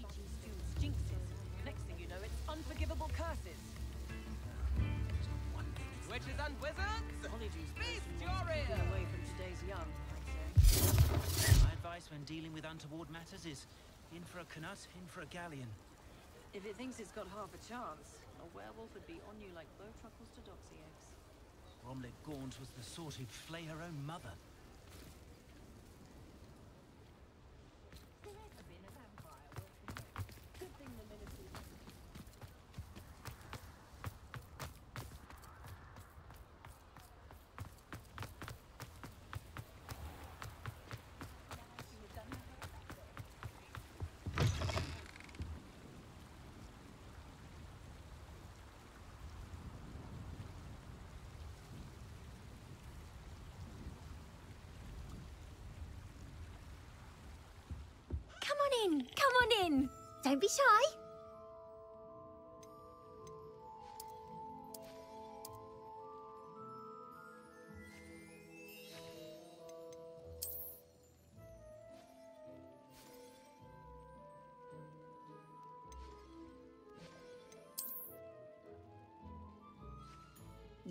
teaching students jinxes. Next thing you know, it's unforgivable curses. Witches and wizards! Polyjuice Feast person your wants to keep ear! away from today's young, I'd say. My advice when dealing with untoward matters is in for a Knut, in for a galleon. If it thinks it's got half a chance, a werewolf would be on you like bow truckles to doxy eggs. Gormlaith Gaunt was the sort who'd flay her own mother. On in, come on in. Don't be shy.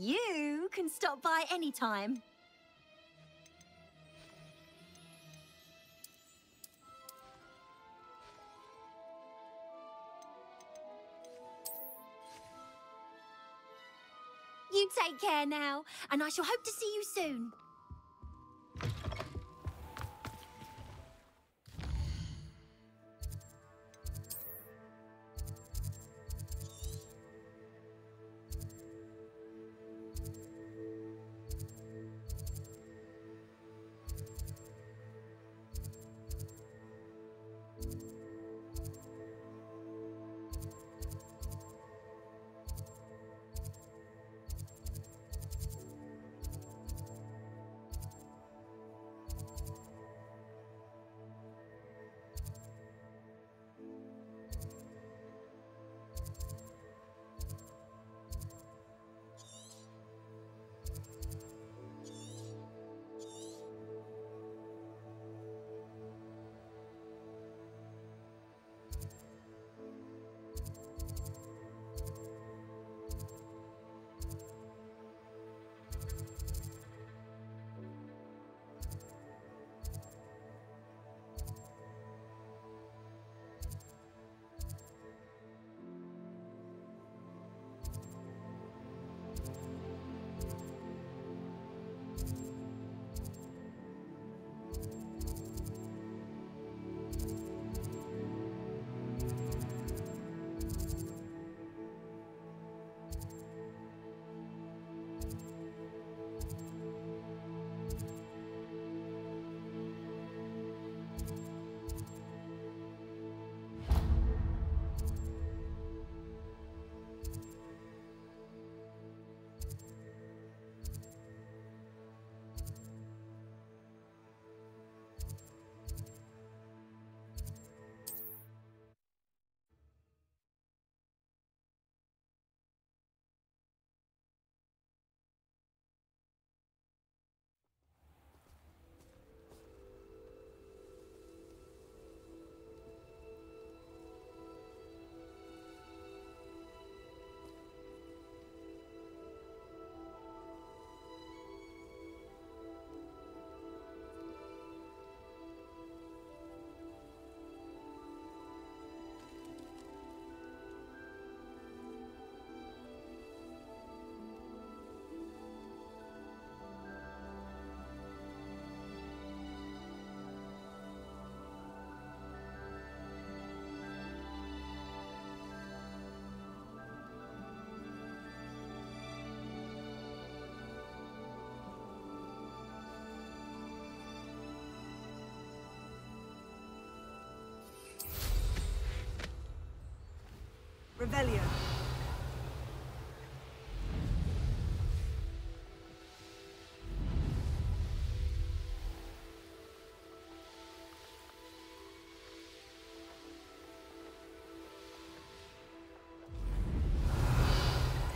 You can stop by anytime. Care now, and I shall hope to see you soon.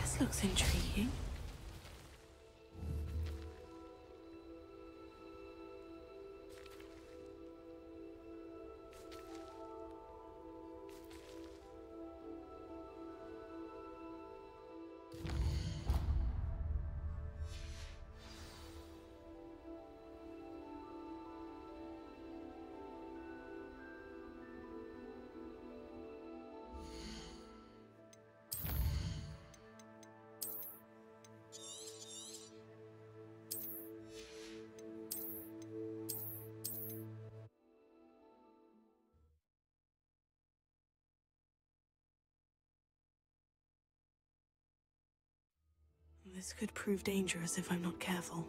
This looks intriguing. This could prove dangerous if I'm not careful.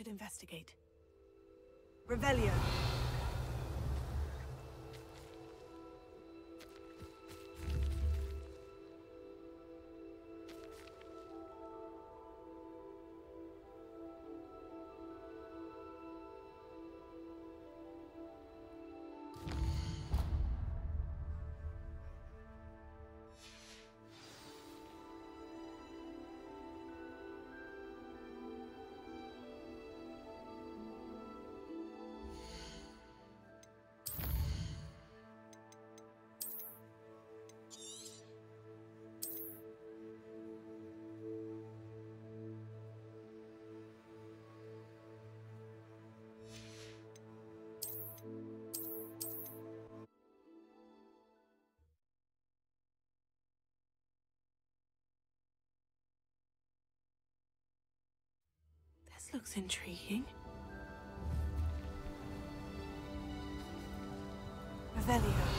Should investigate. Revelio. This looks intriguing. Revelio.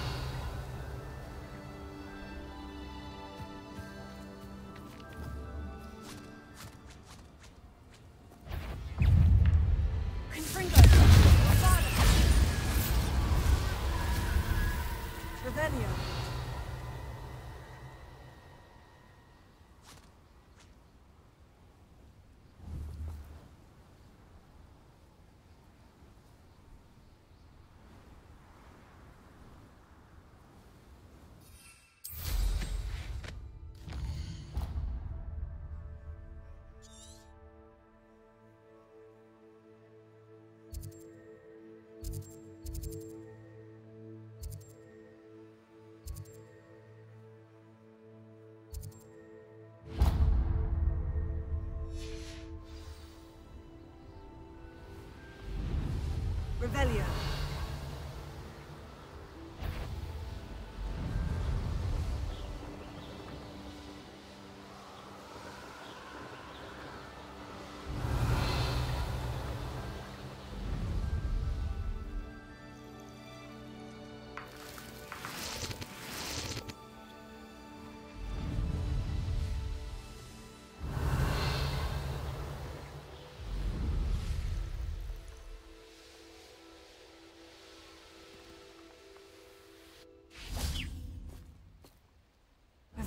Revelio.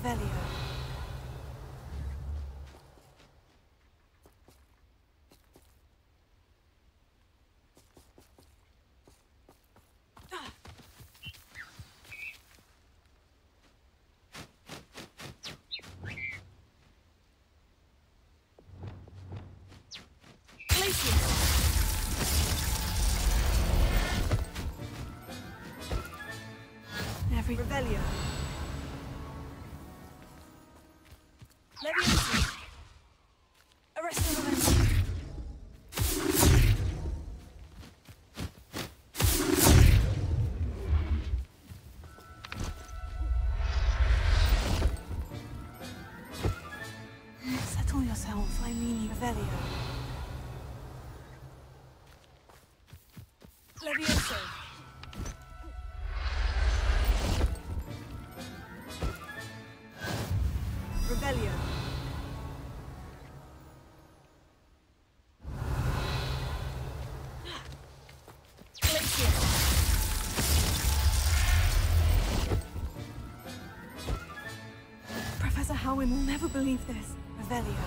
Revelio. Every Revelio. Howin will never believe this. Revelio.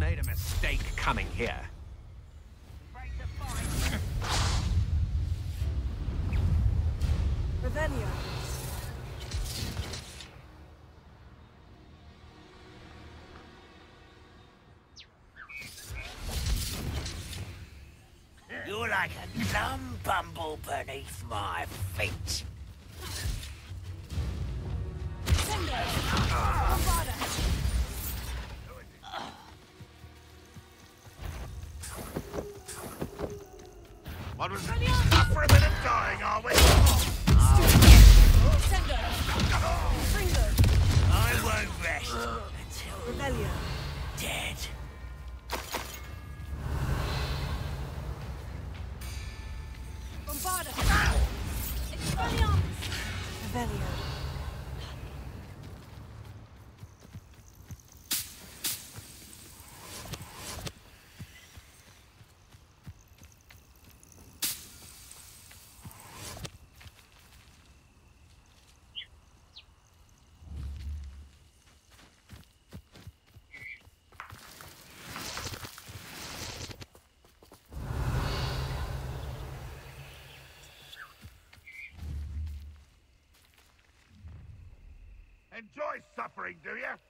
Made a mistake coming here. Revelio. You're like a dumb bumble beneath my feet. Enjoy suffering, do you?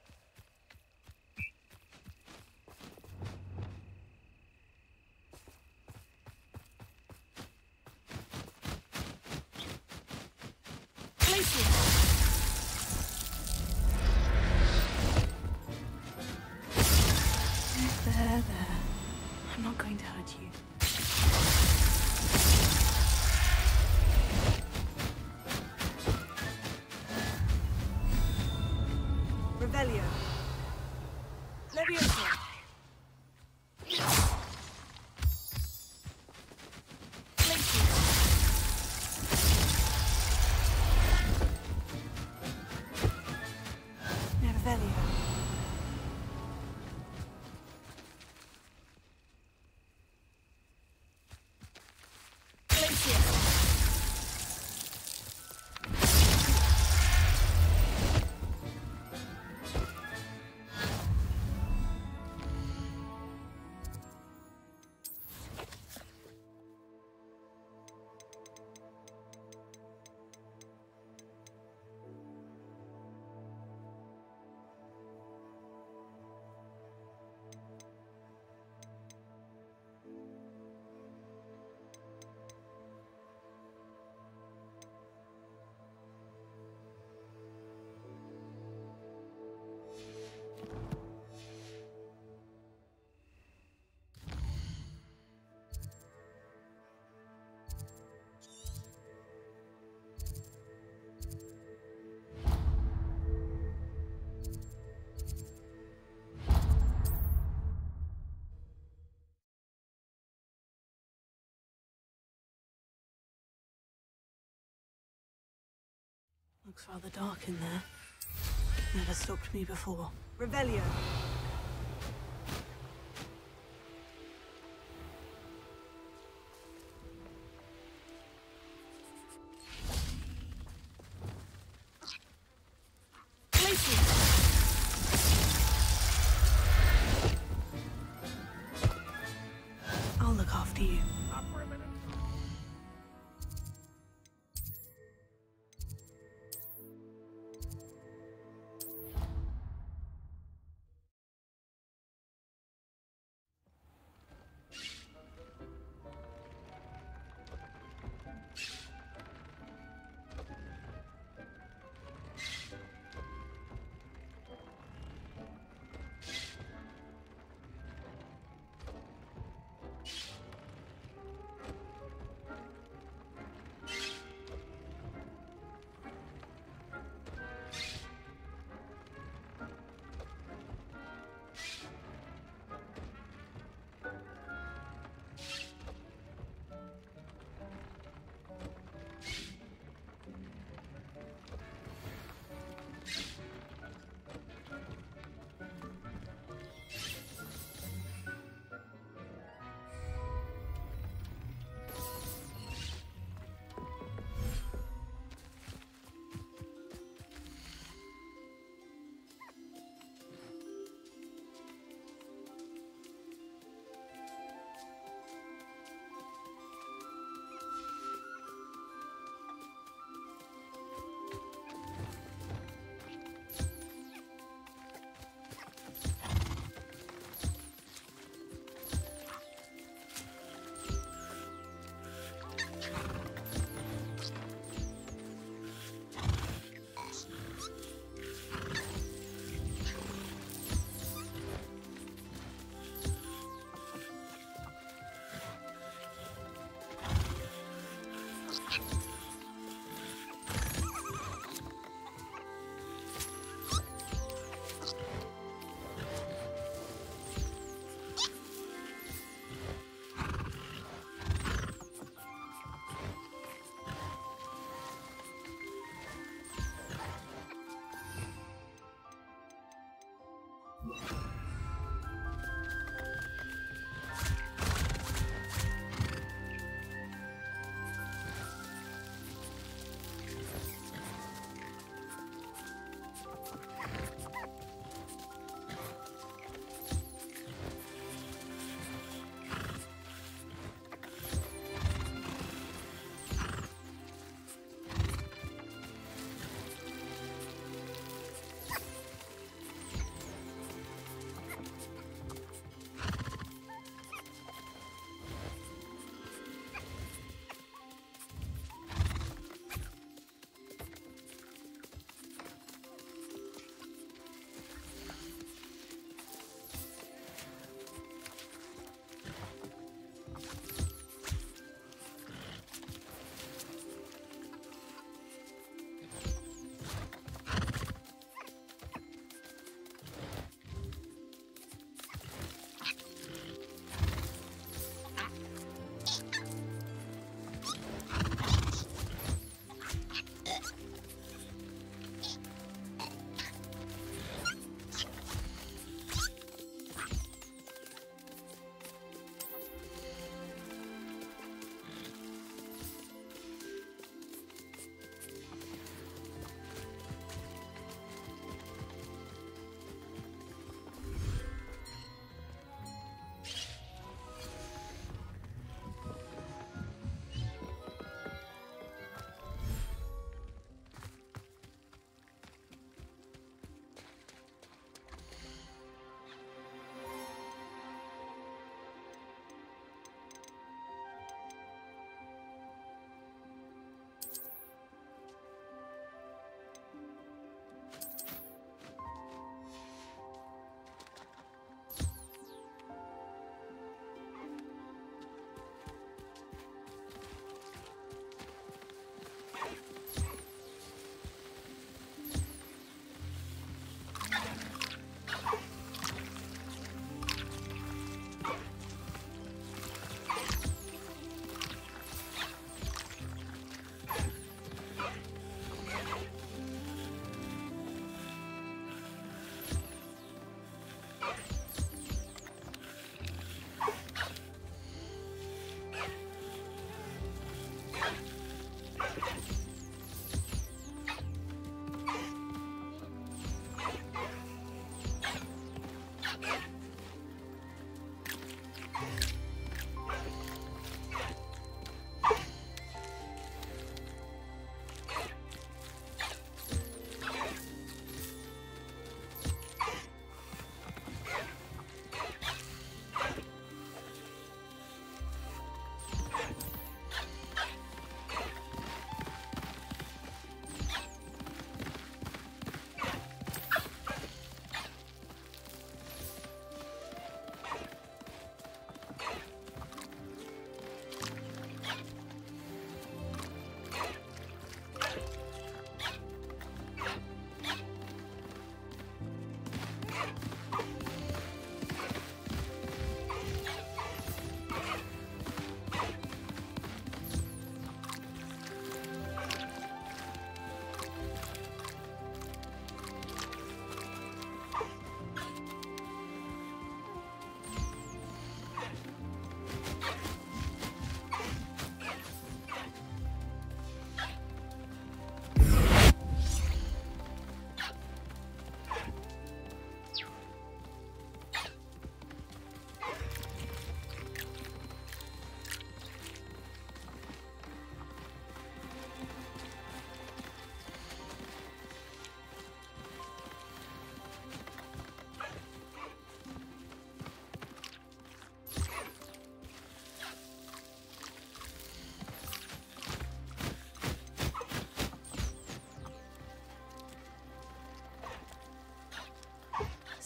Looks rather dark in there. Never stopped me before. Revelio.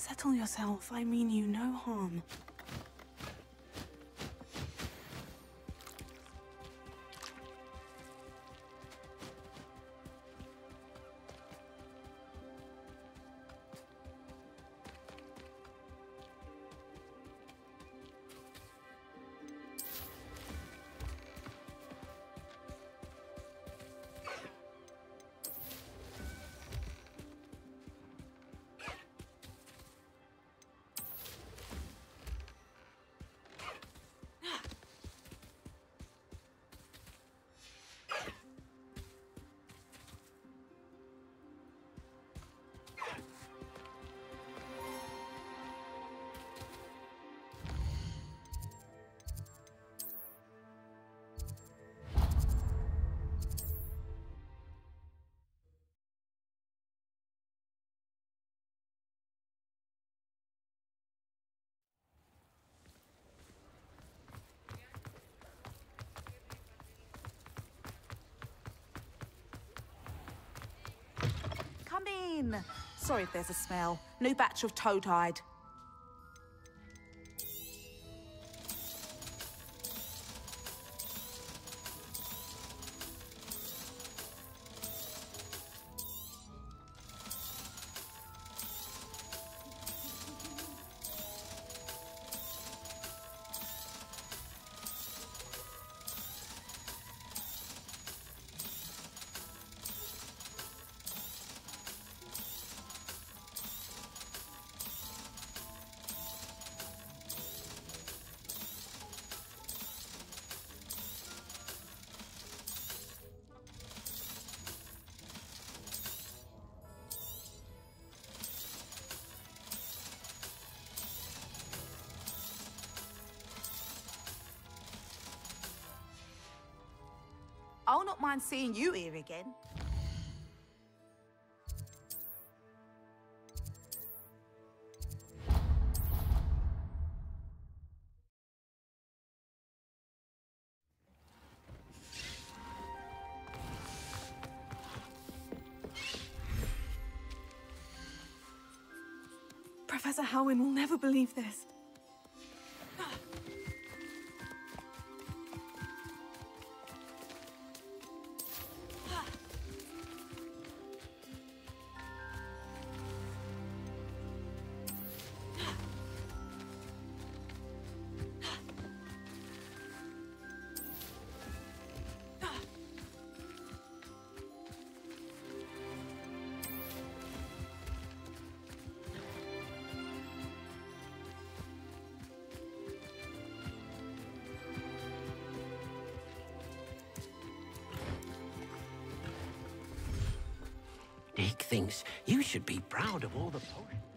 Settle yourself. I mean you no harm. Sorry if there's a smell. New batch of toad hide. Not mind seeing you here again. Professor Howin will never believe this. Thinks you should be proud of all the potions.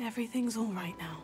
Everything's all right now.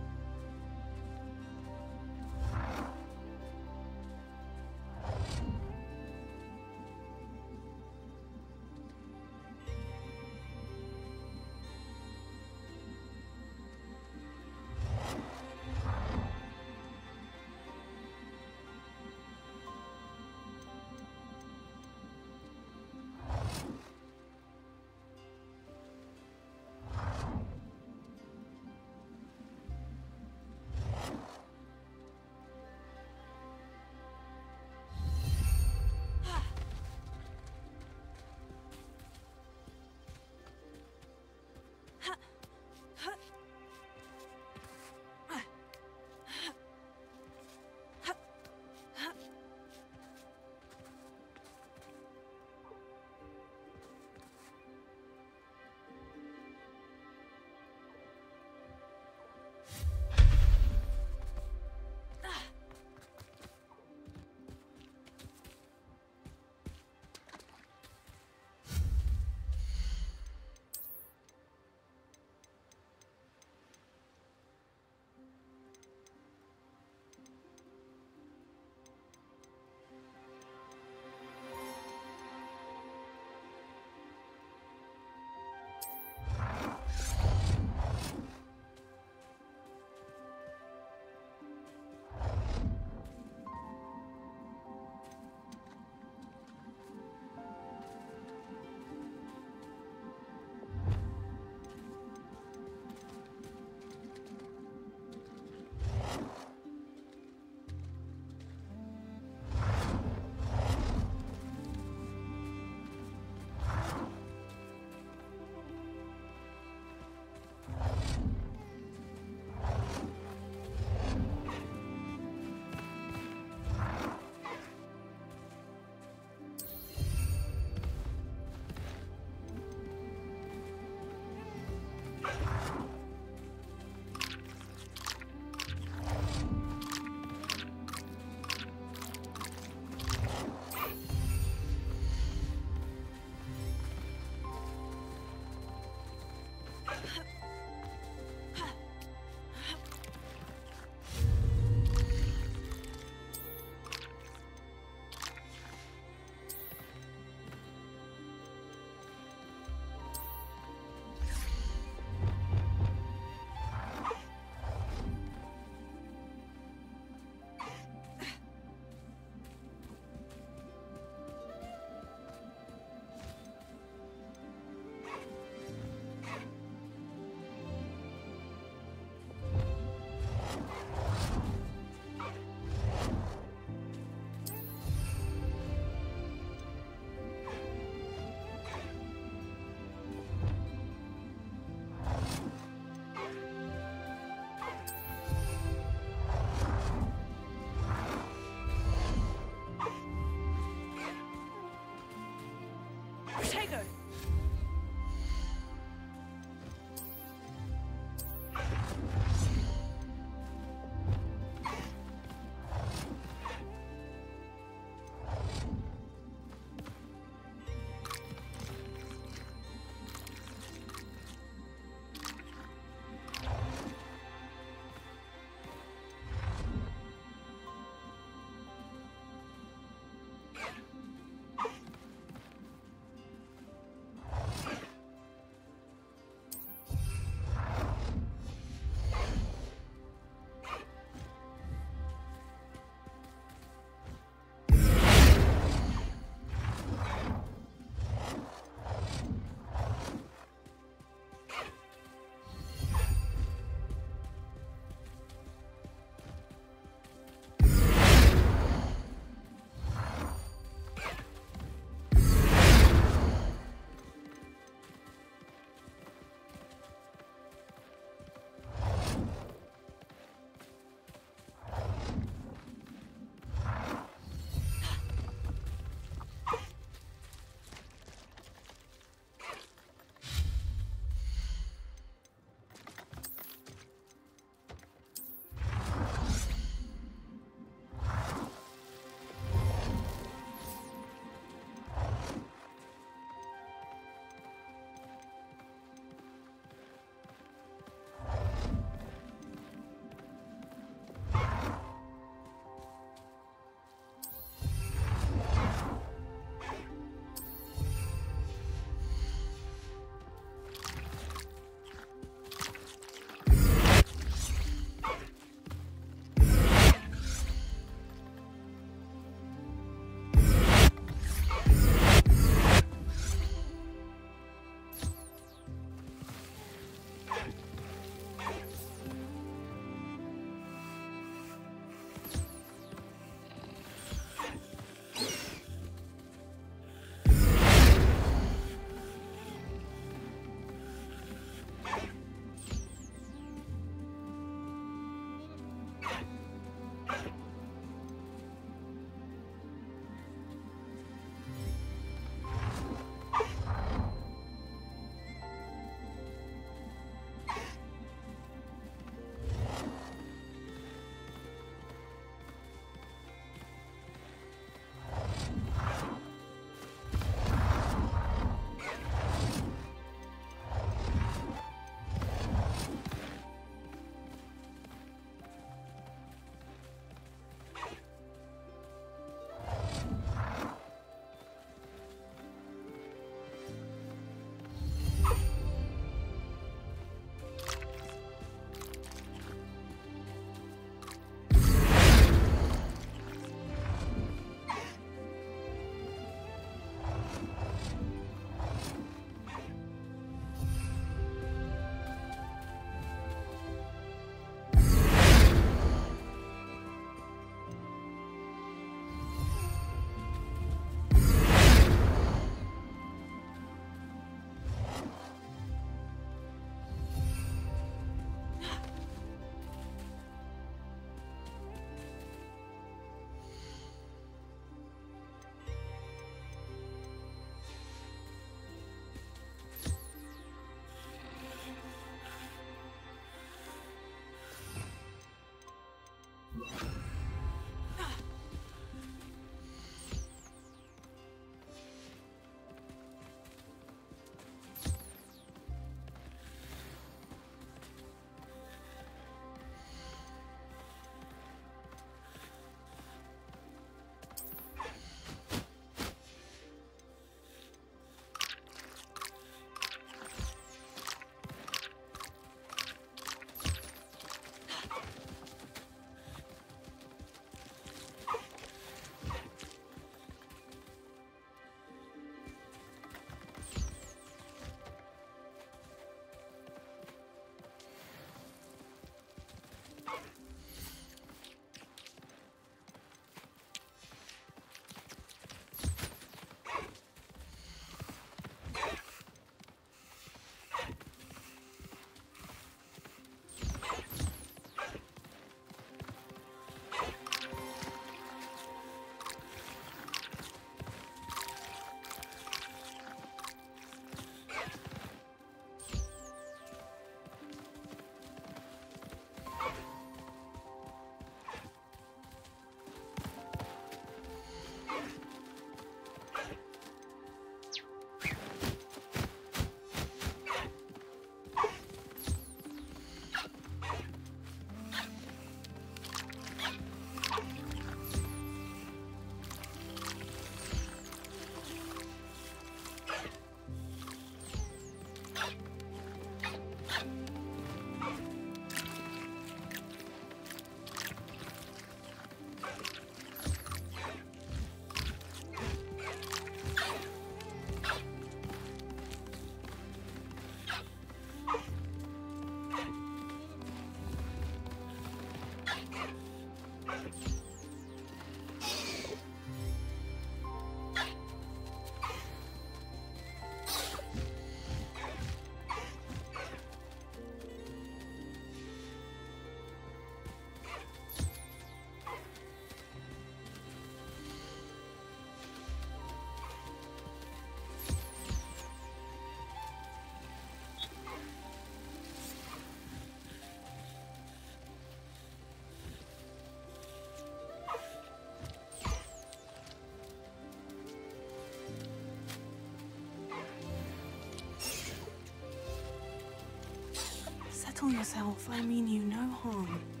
settle yourself. I mean you no harm.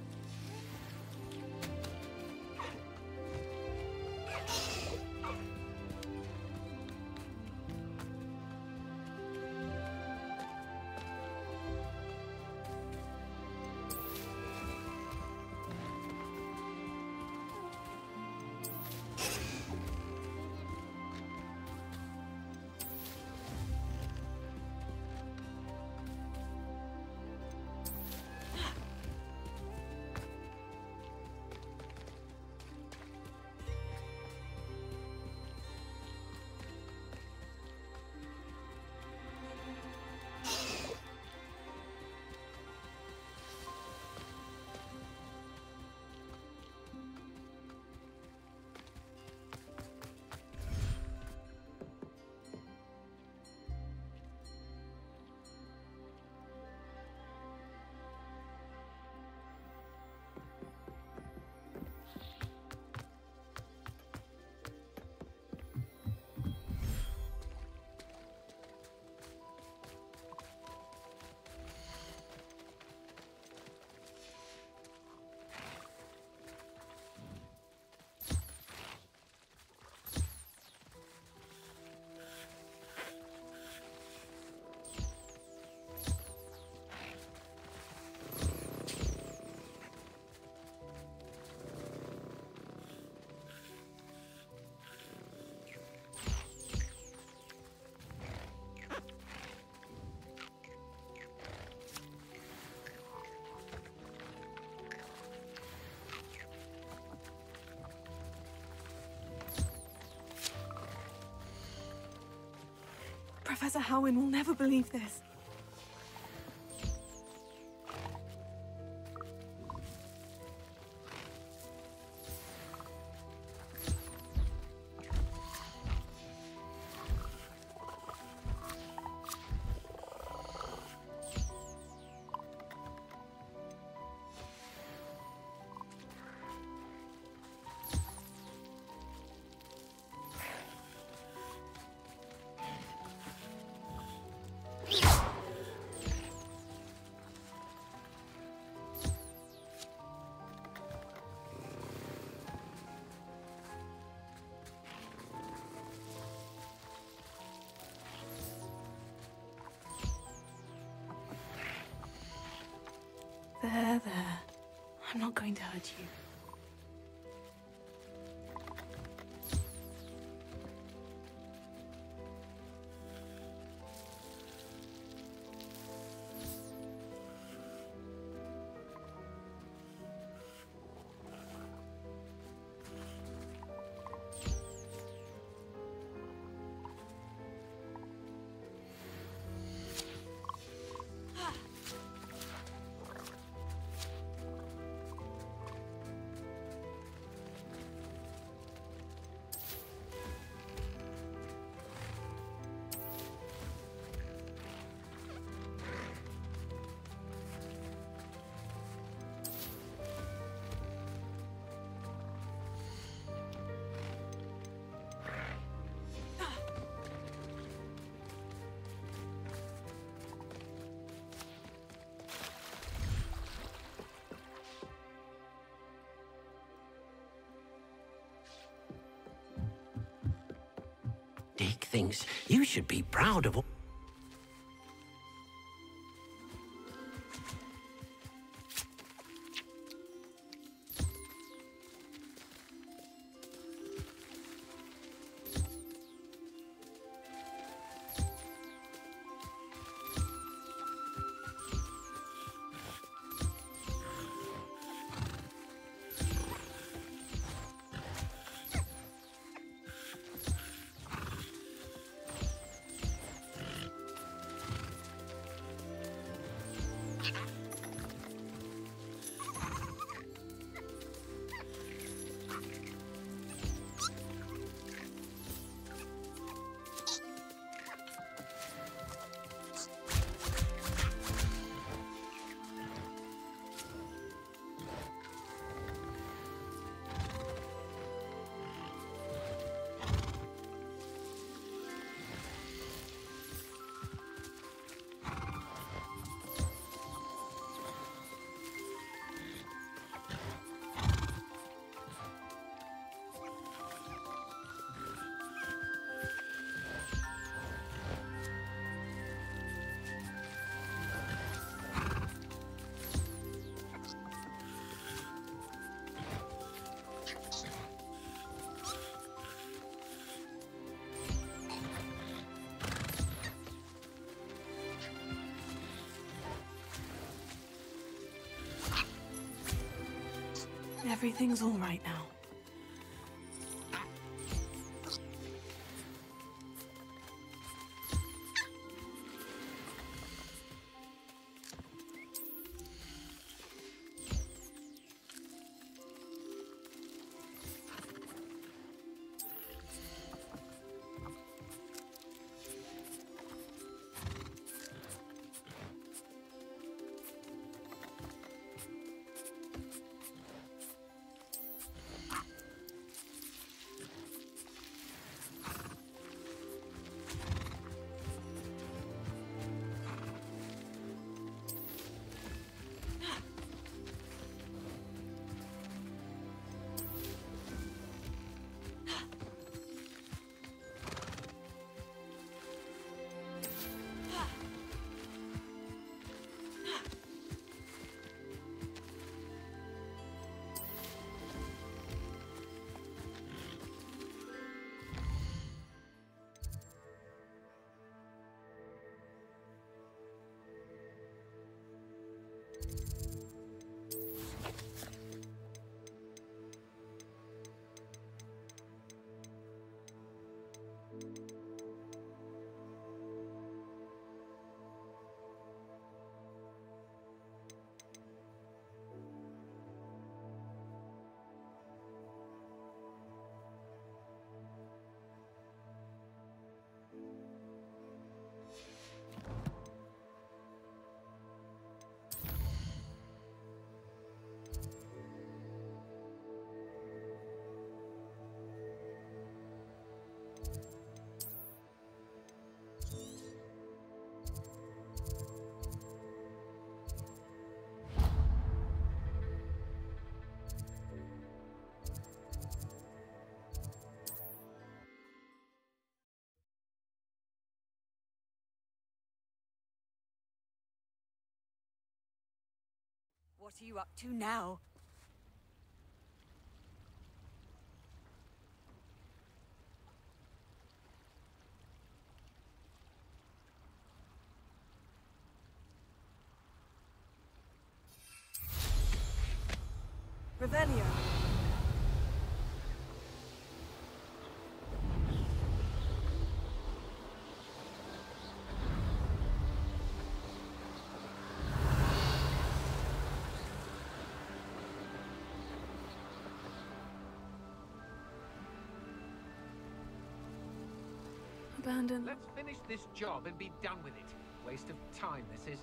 Professor Howin will never believe this. There, there. I'm not going to hurt you. Dick thinks you should be proud of. Everything's all right now. What are you up to now? Let's finish this job and be done with it. Waste of time, this is.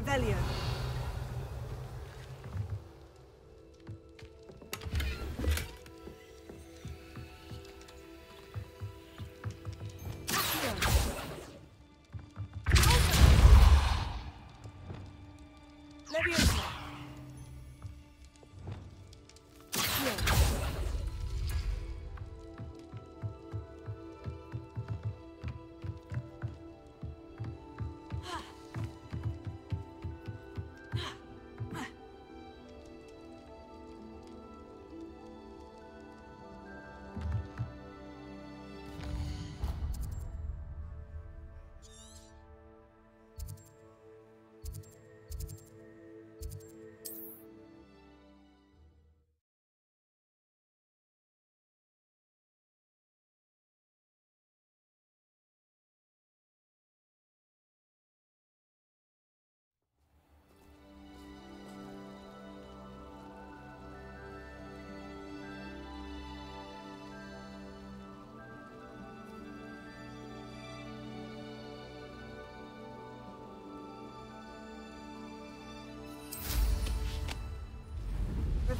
Revelio.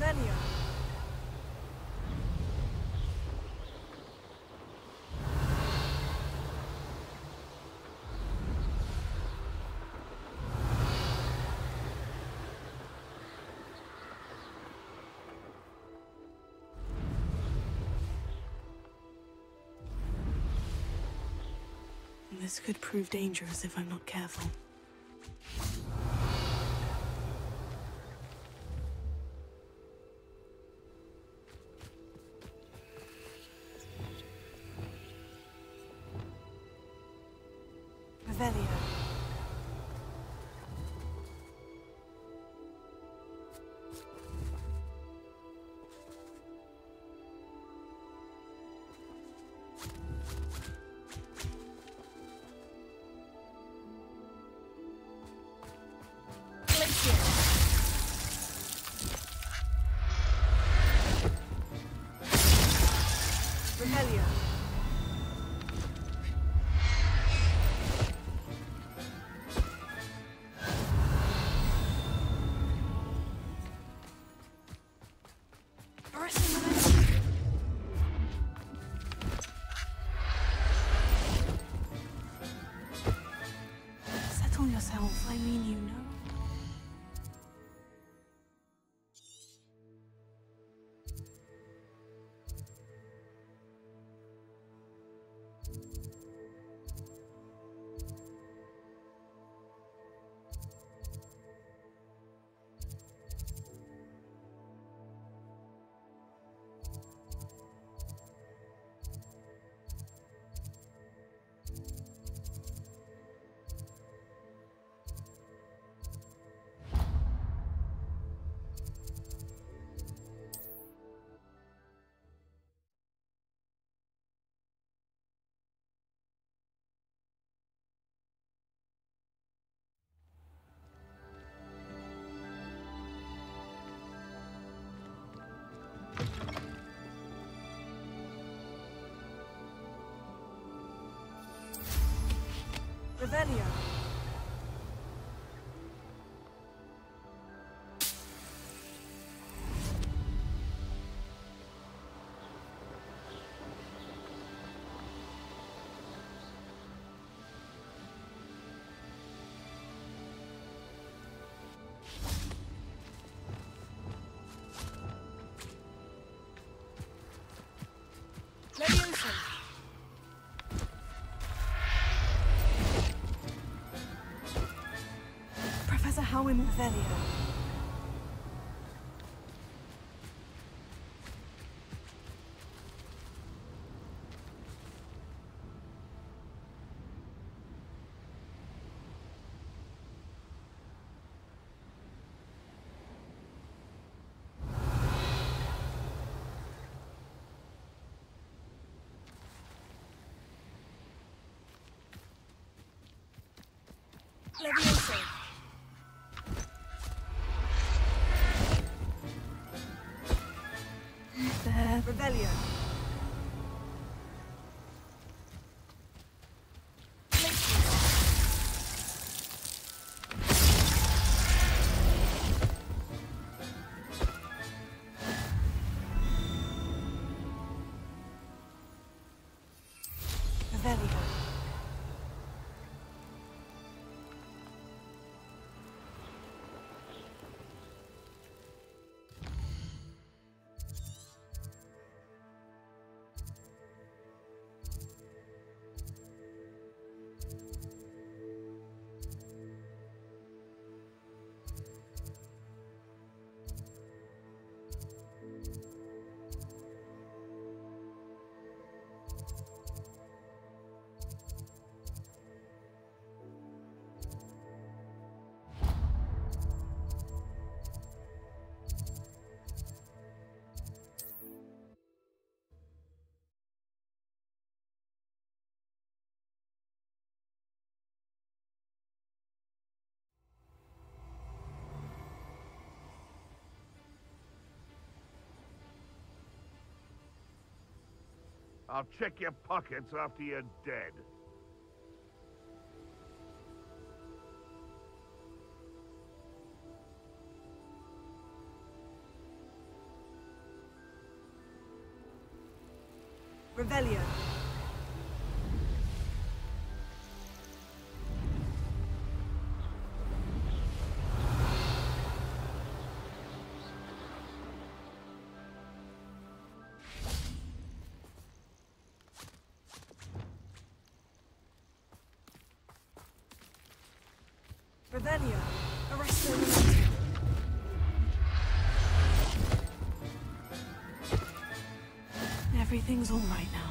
venue. This could prove dangerous if I'm not careful. Revelio. Professor Howin Revelio. Levioso. I'll check your pockets after you're dead. Revelio. Revelio. Arresto Momentum. Everything's all right now.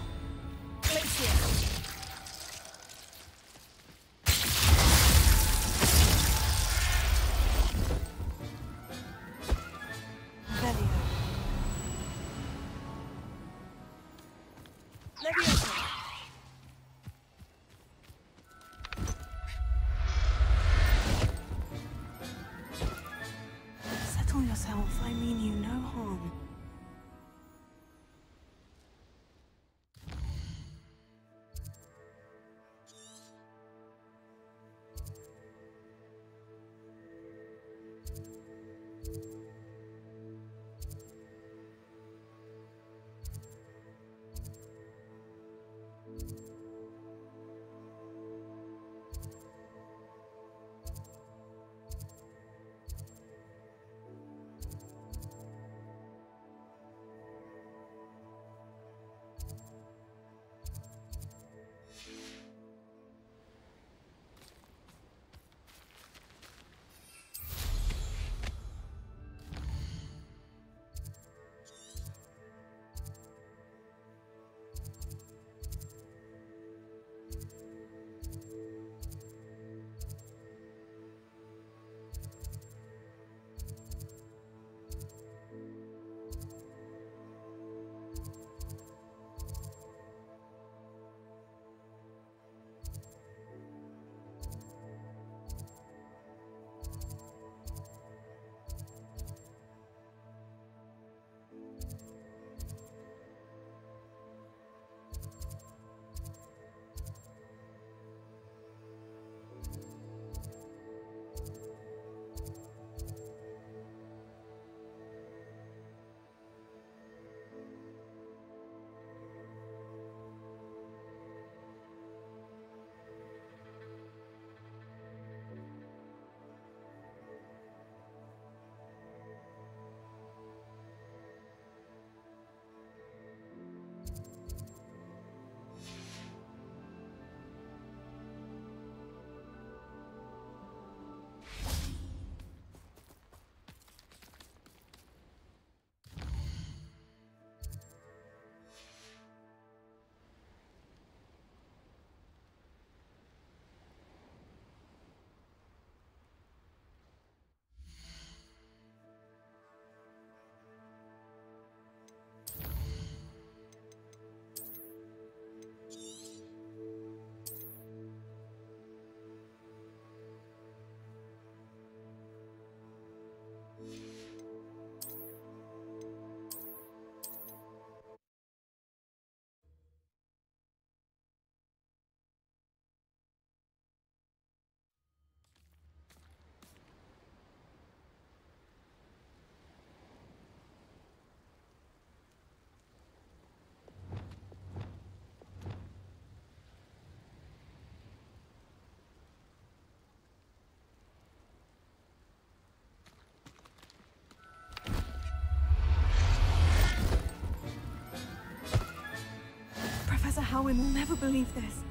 Professor will never believe this.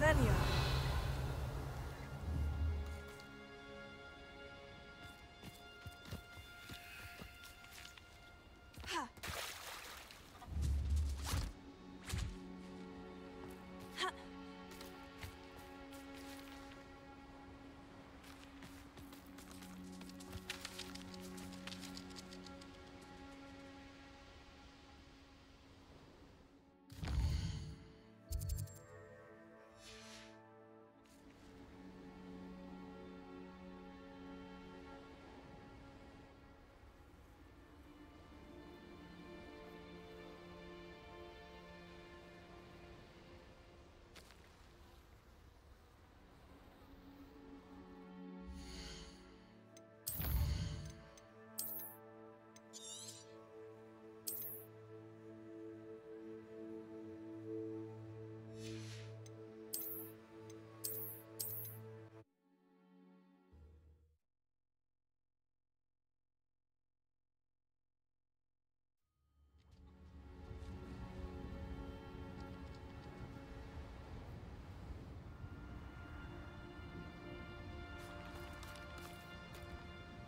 Revelio.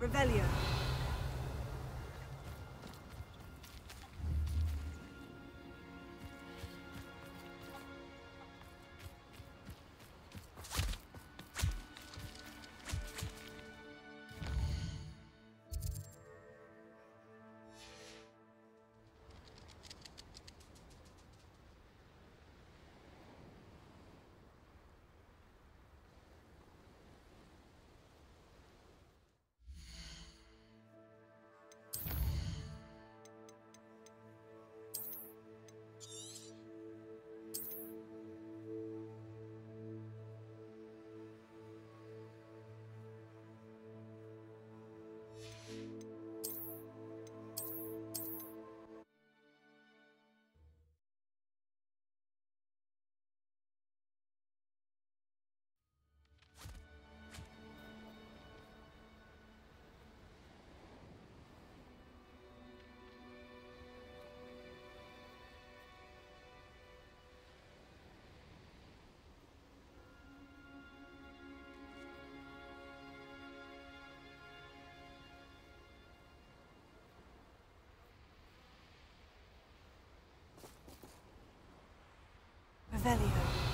Revelio. Revelio.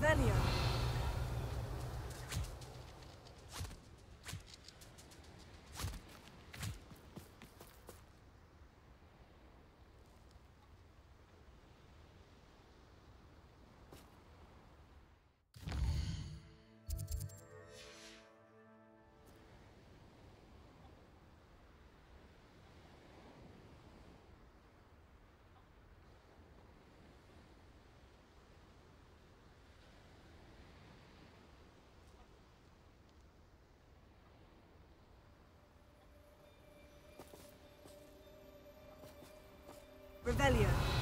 Revelio. Revelio.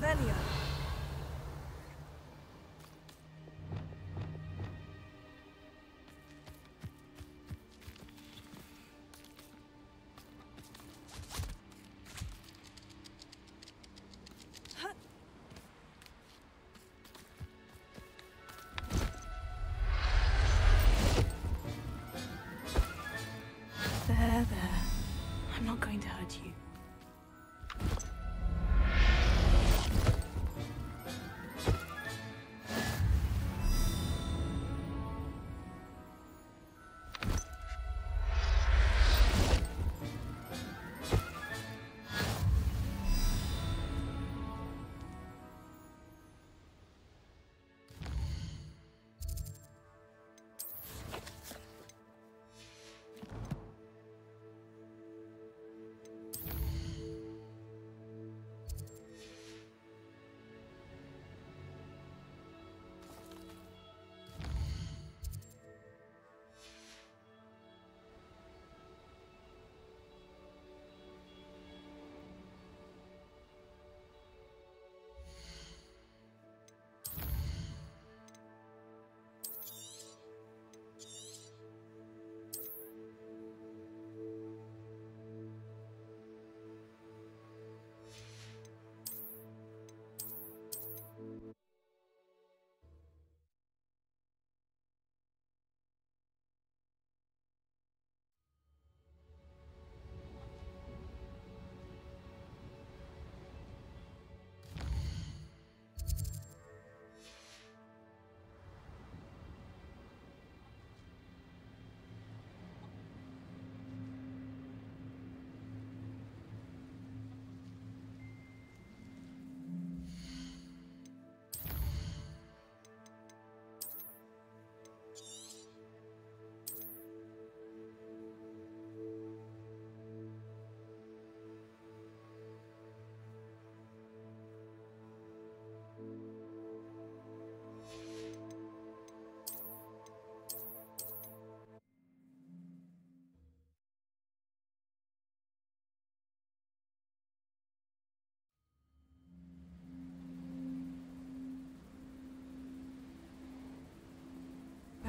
Revelio. There, there. I'm not going to hurt you.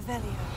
Revelio.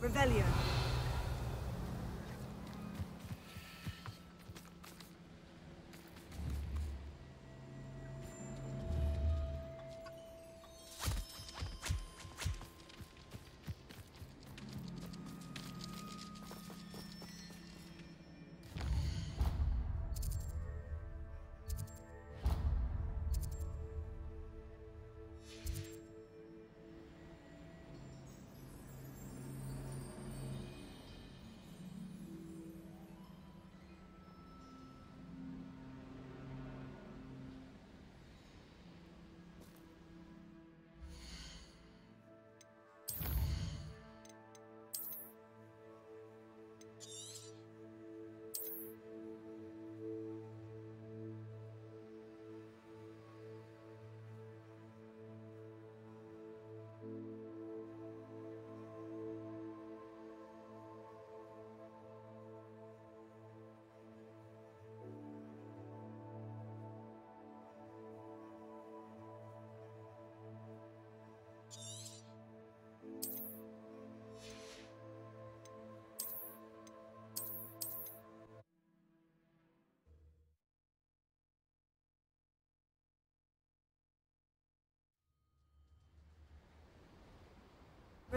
Revelio.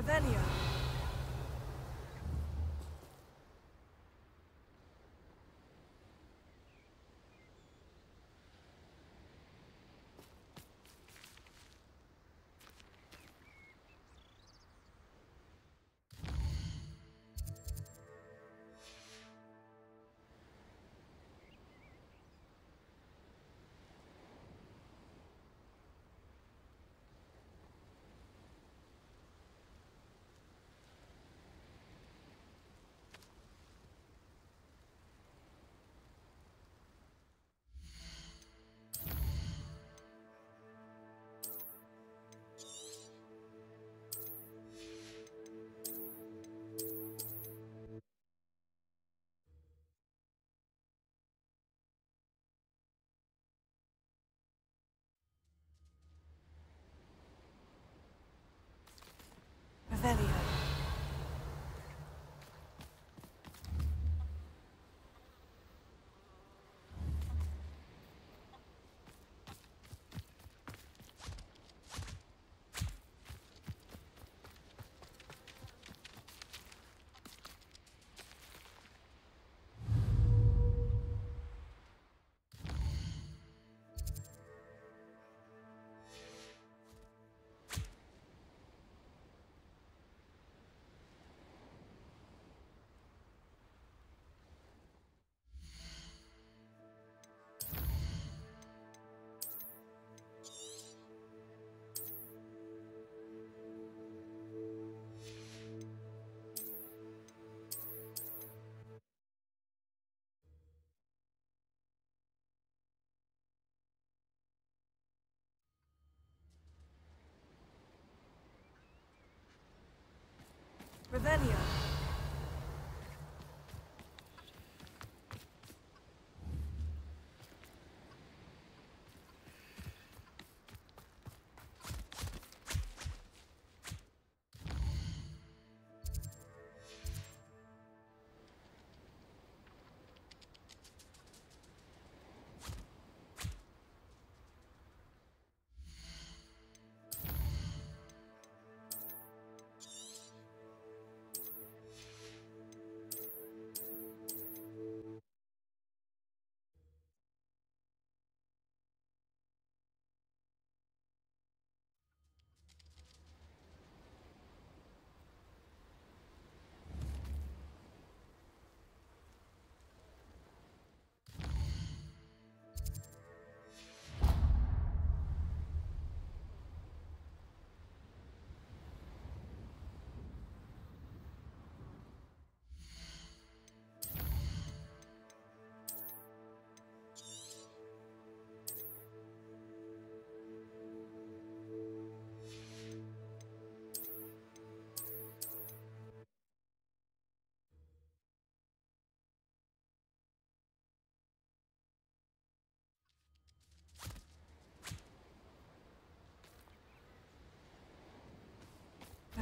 Revelio. Revelio. Revelio.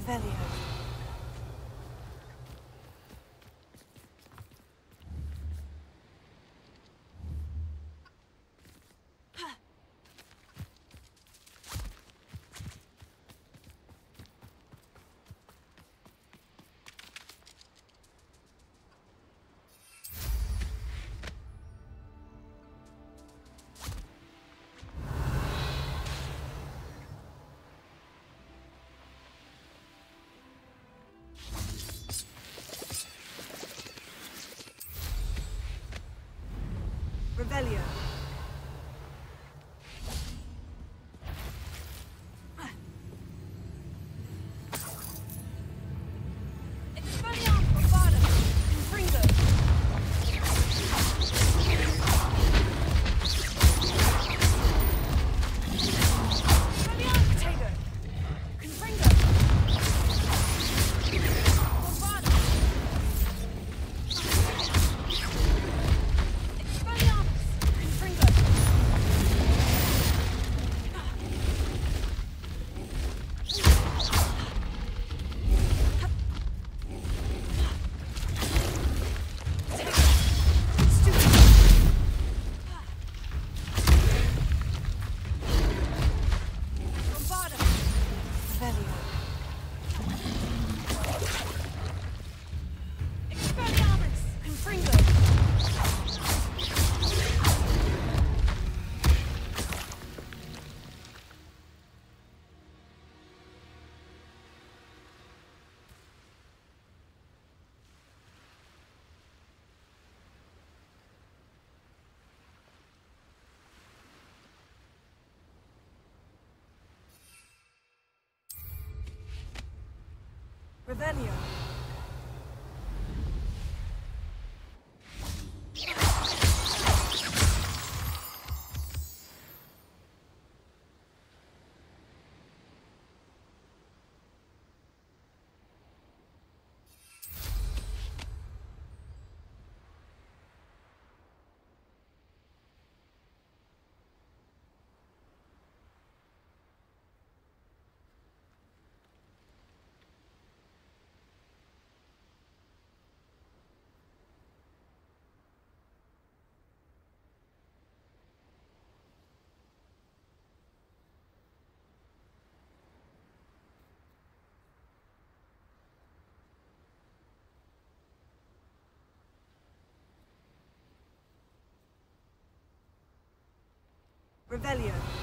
failure. Revelio. venue. Revelio.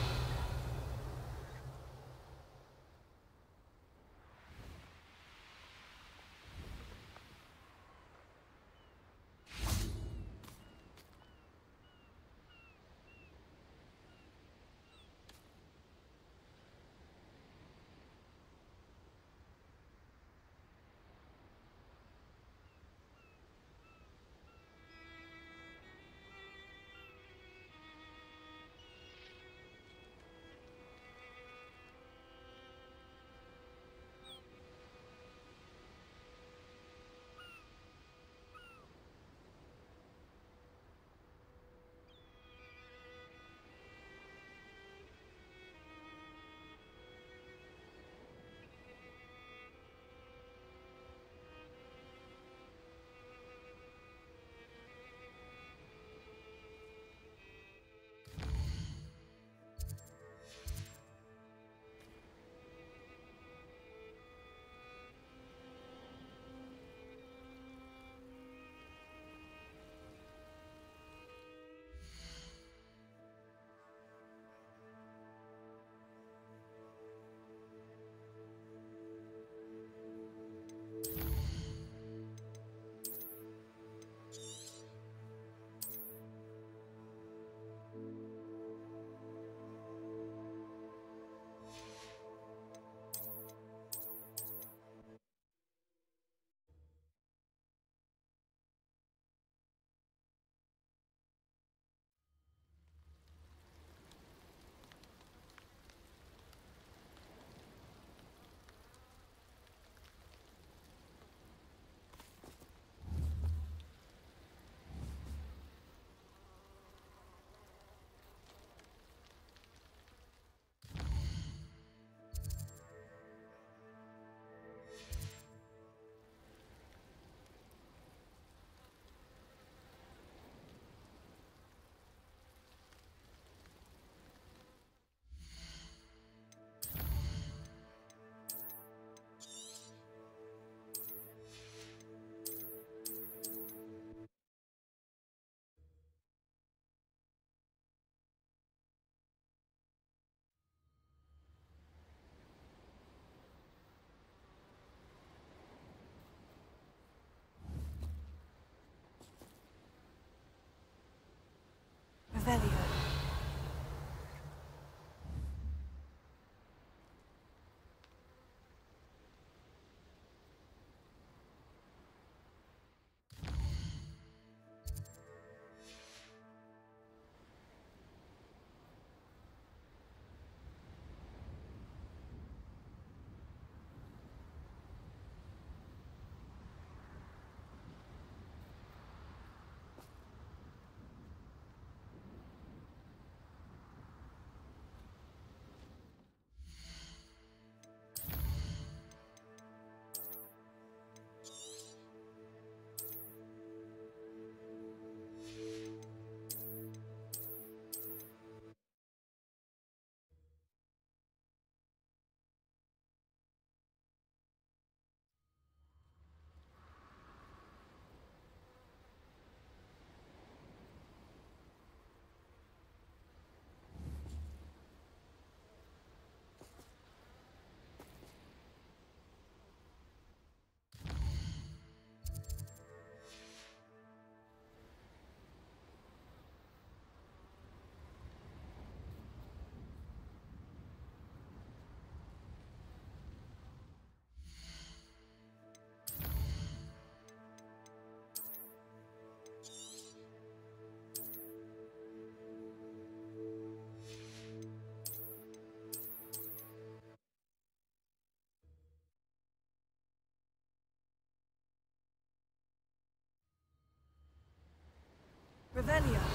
Revelio.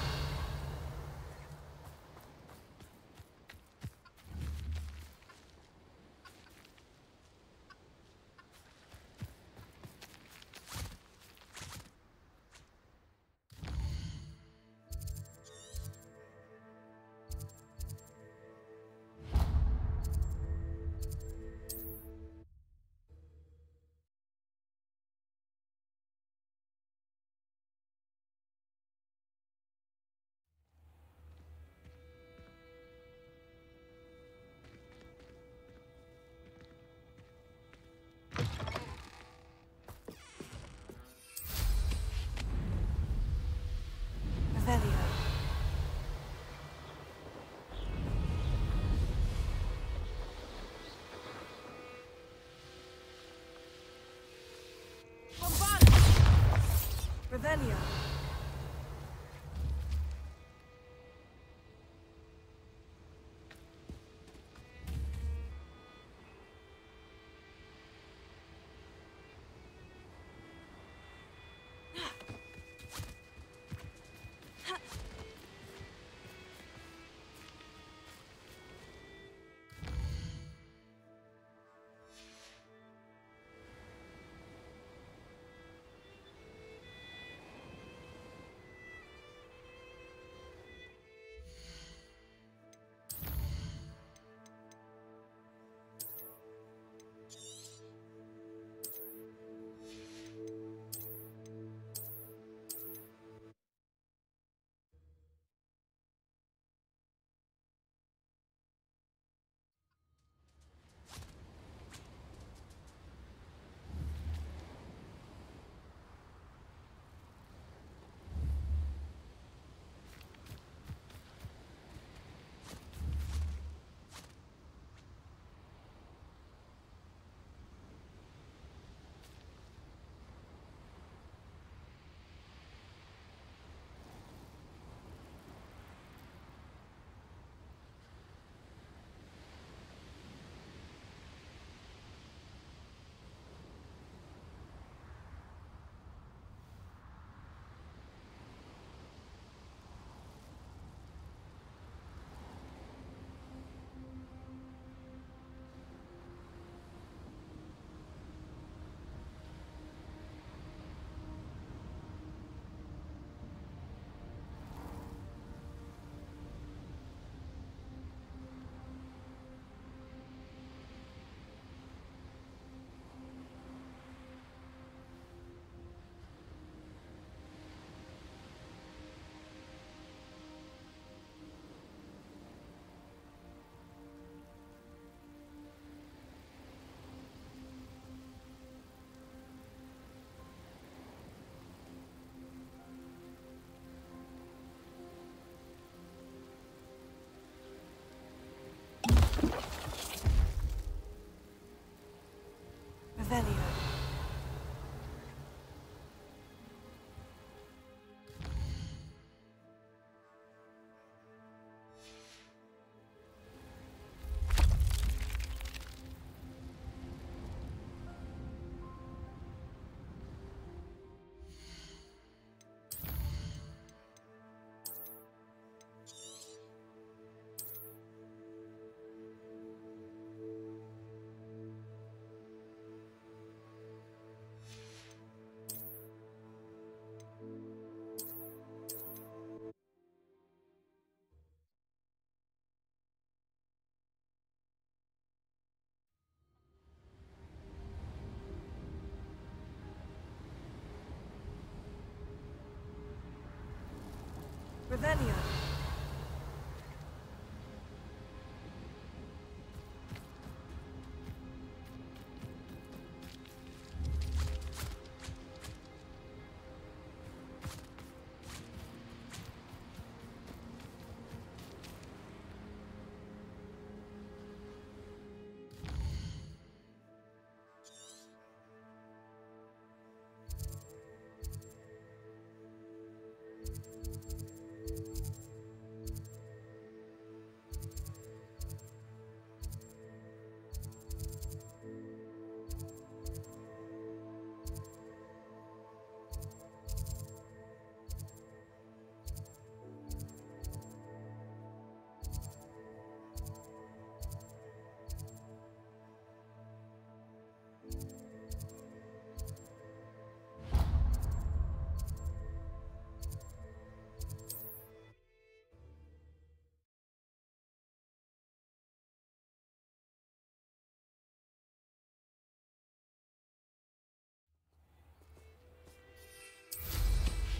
Revelio. Revelio.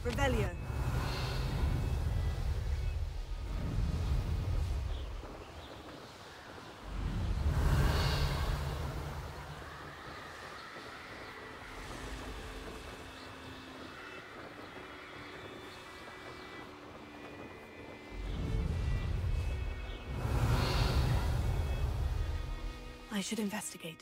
Revelio. I should investigate.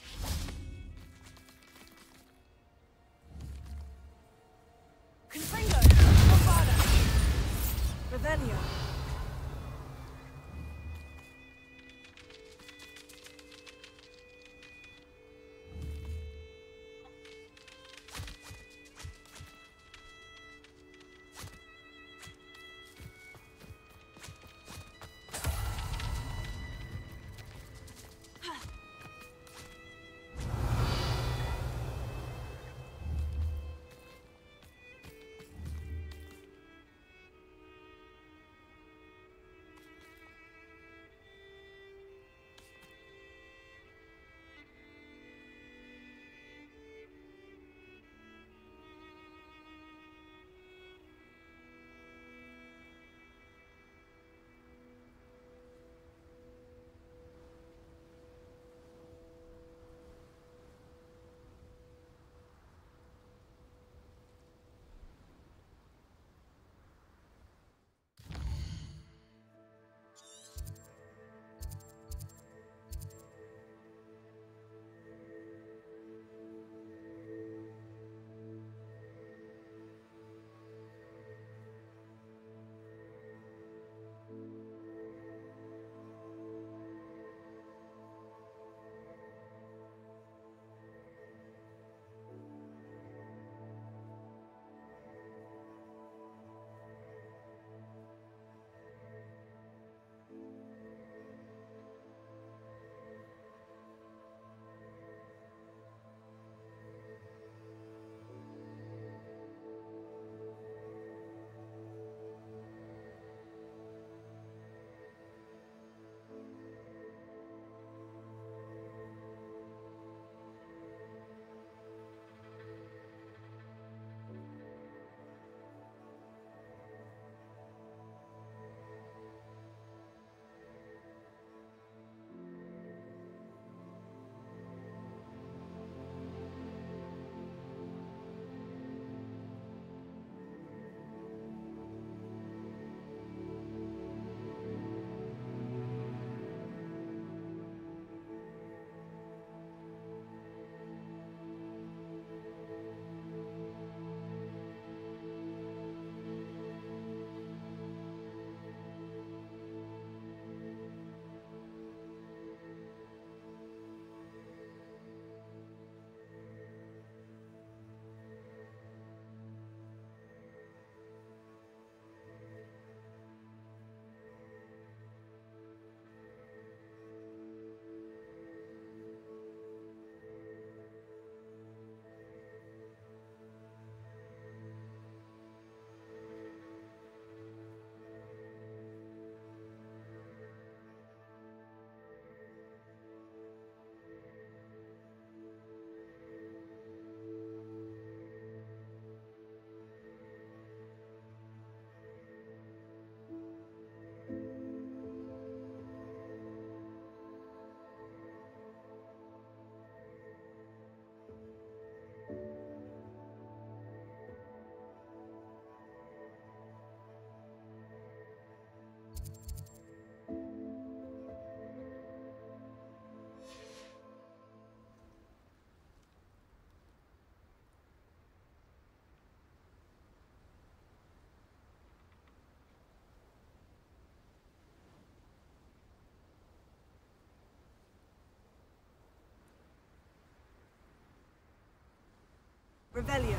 Revelio.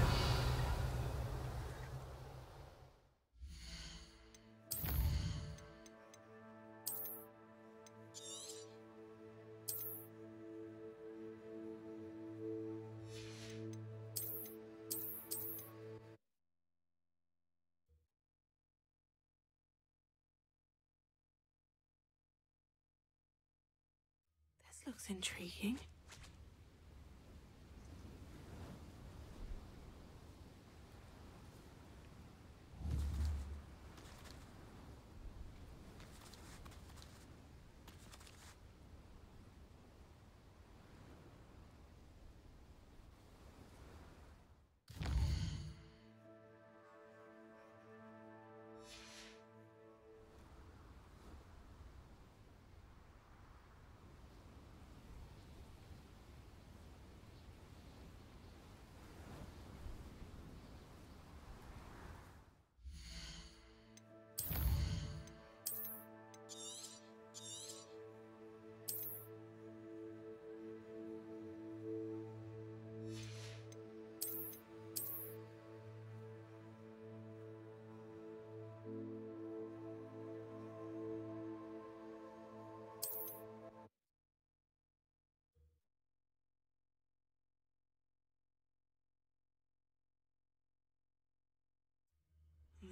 This looks intriguing.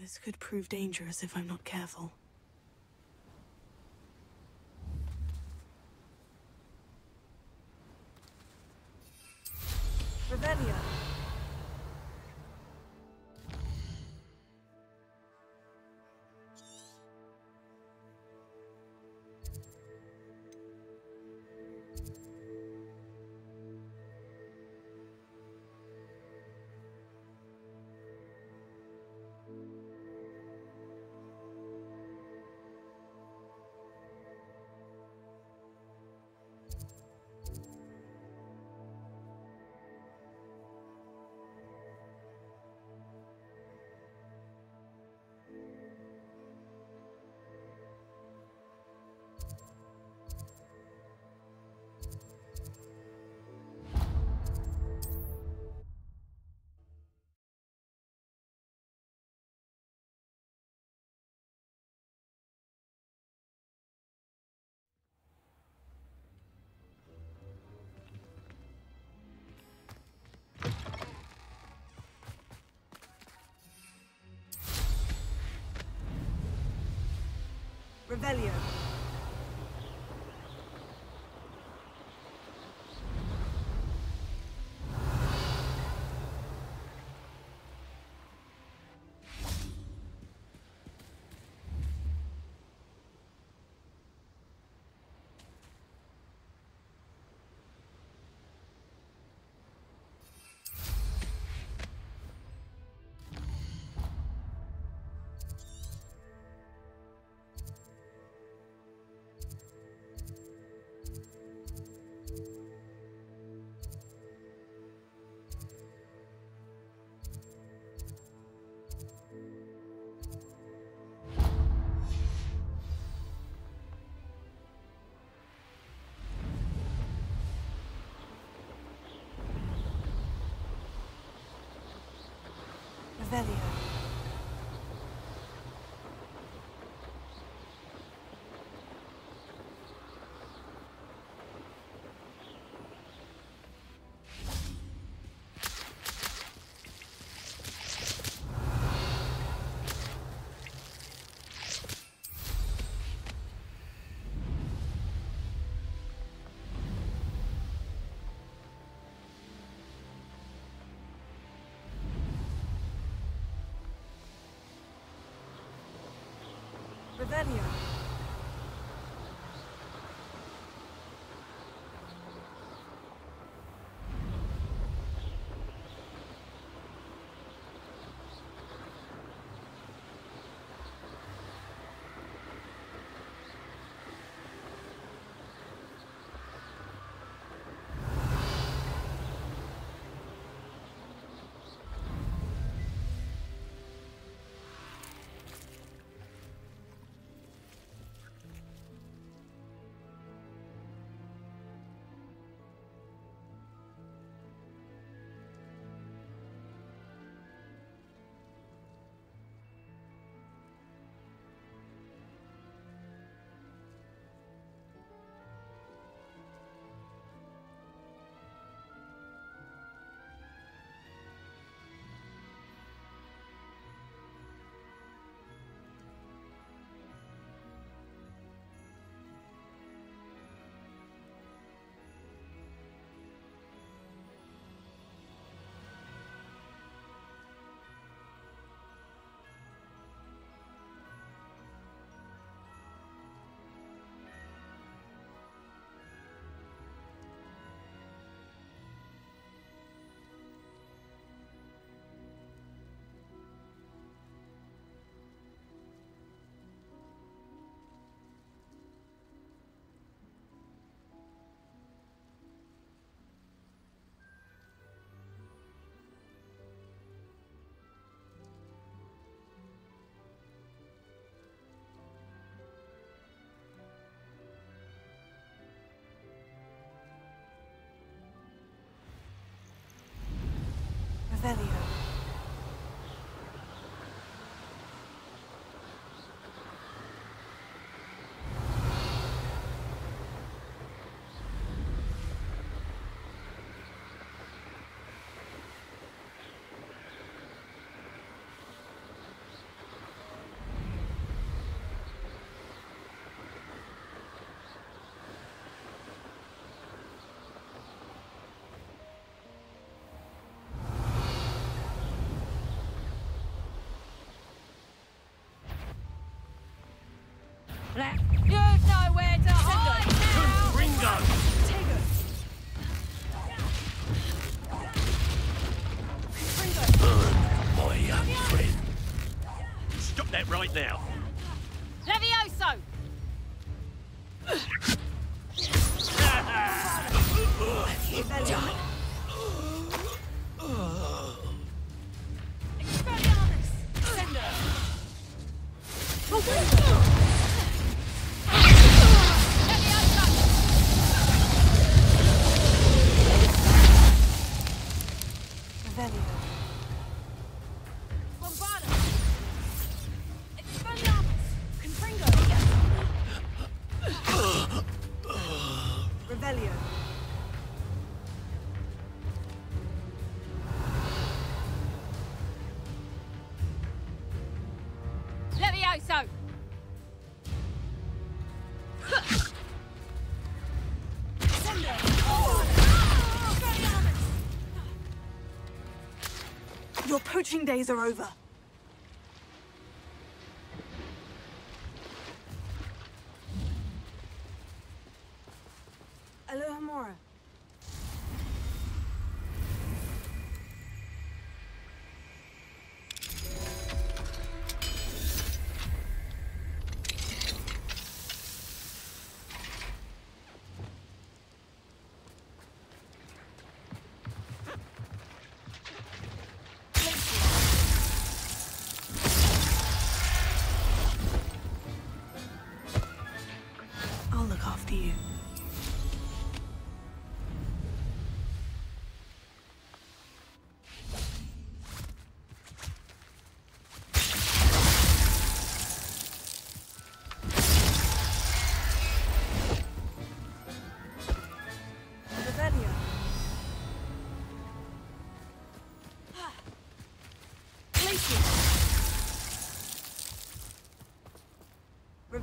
This could prove dangerous if I'm not careful. Revelio. Revelio. Bavaria. Revelio. You've nowhere to hide now! Ringo! My young friend. Stop that right now. Your poaching days are over.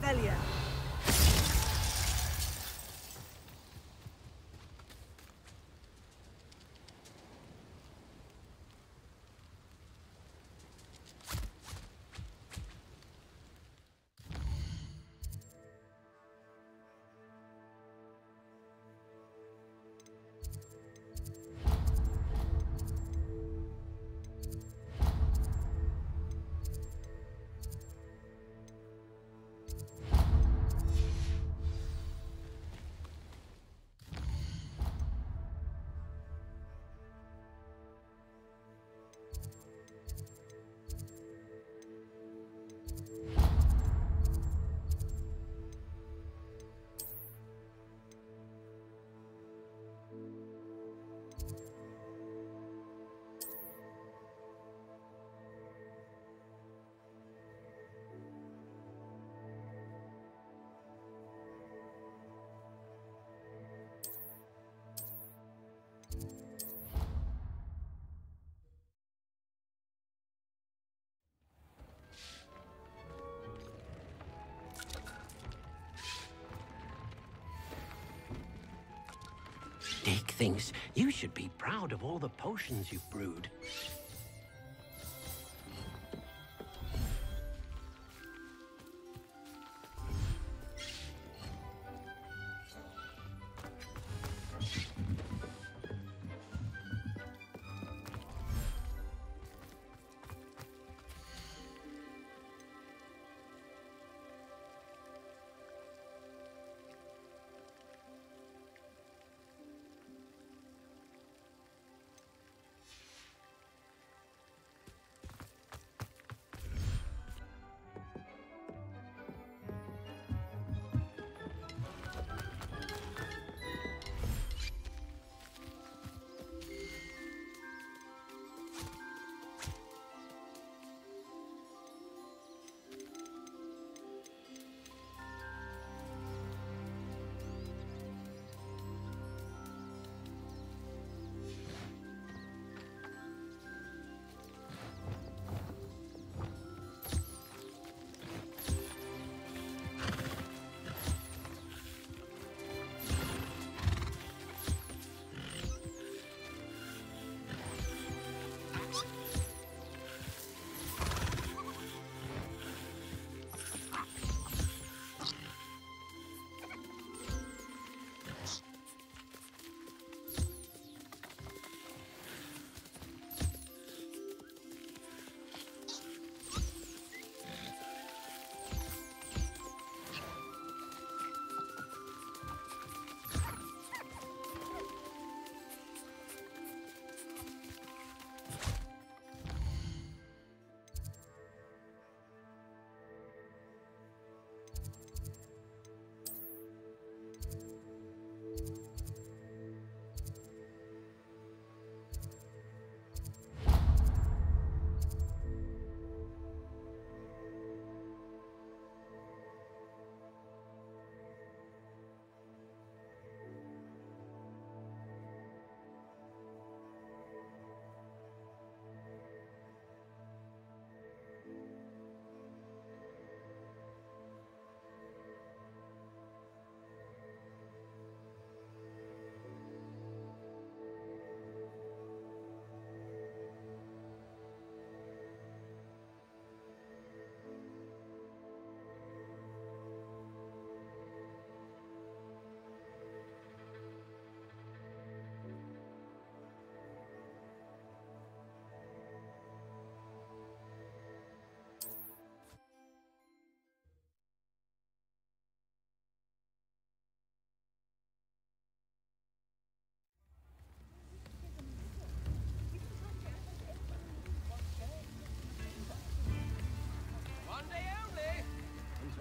Revelio. Dick thinks you should be proud of all the potions you've brewed.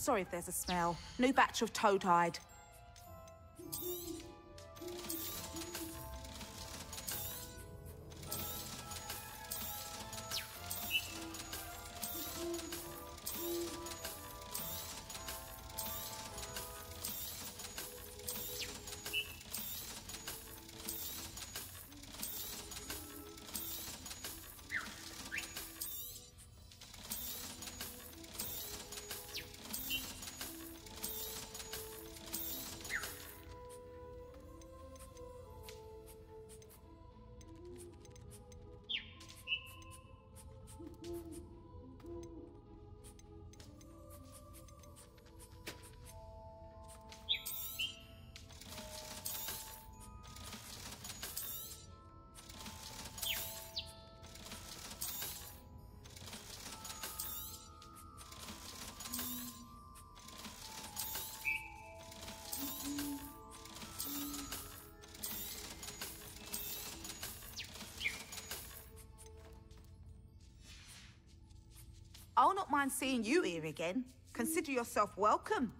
Sorry if there's a smell. New batch of toad-hide. I'll not mind seeing you here again. Consider yourself welcome.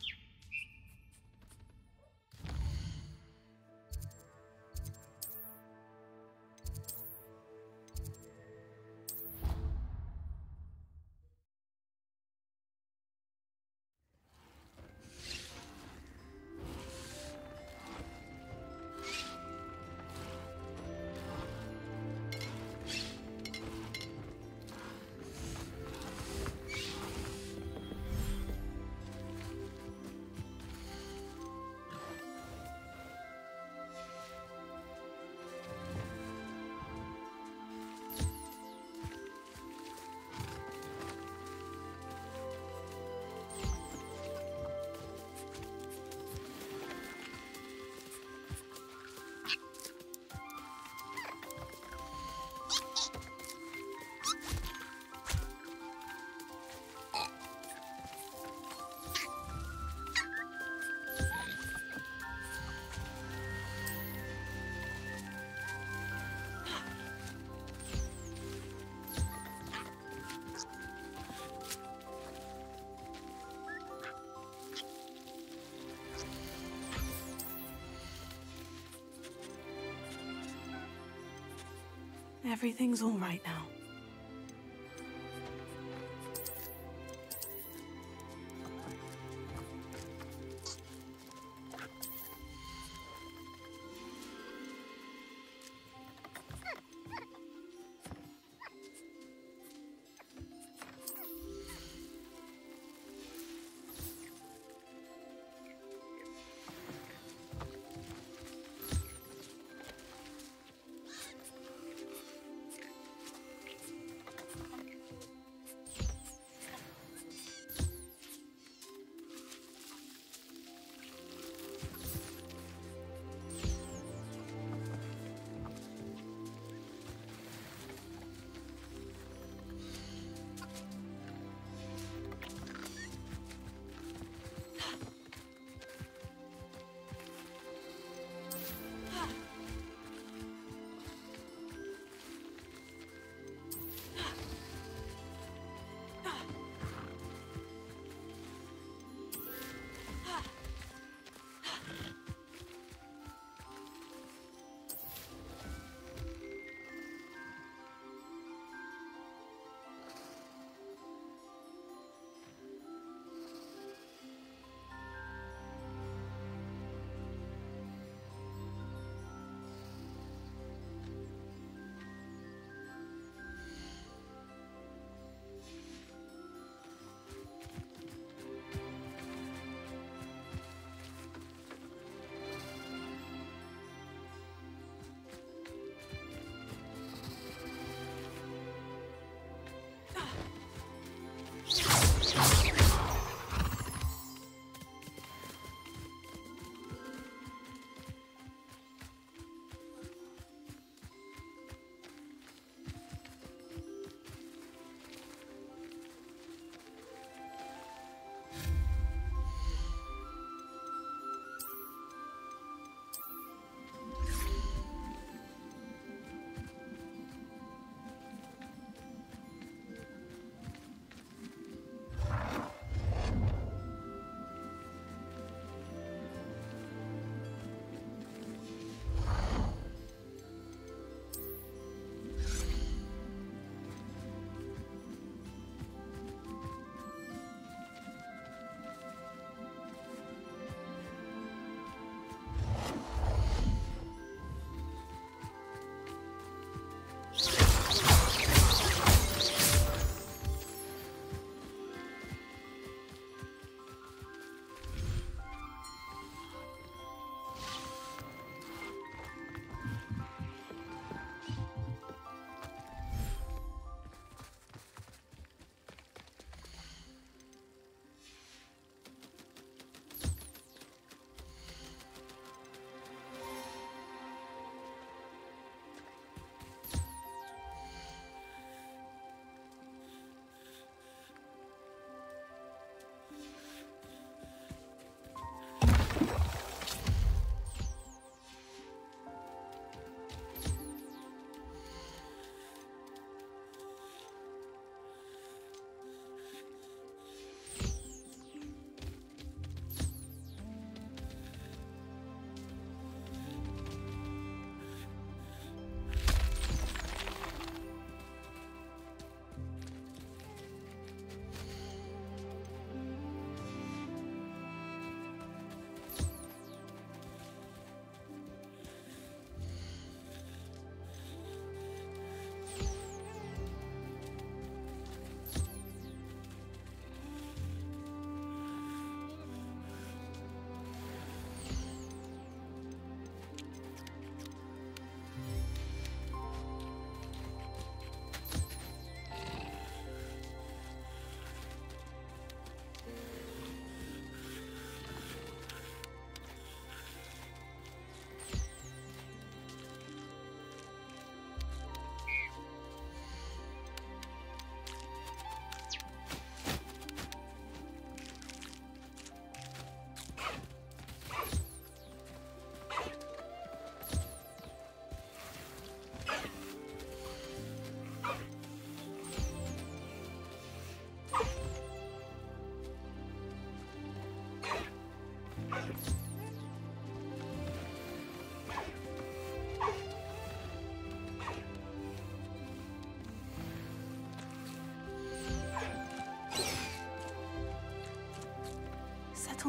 Everything's all right now.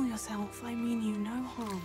Yourself. I mean you no harm.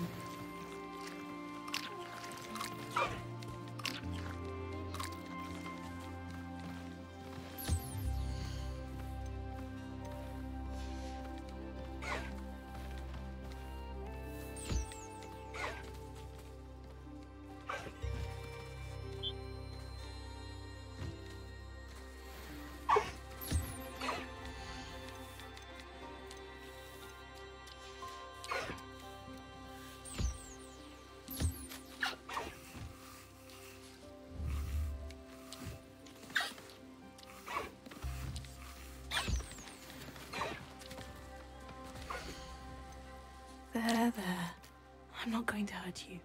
You.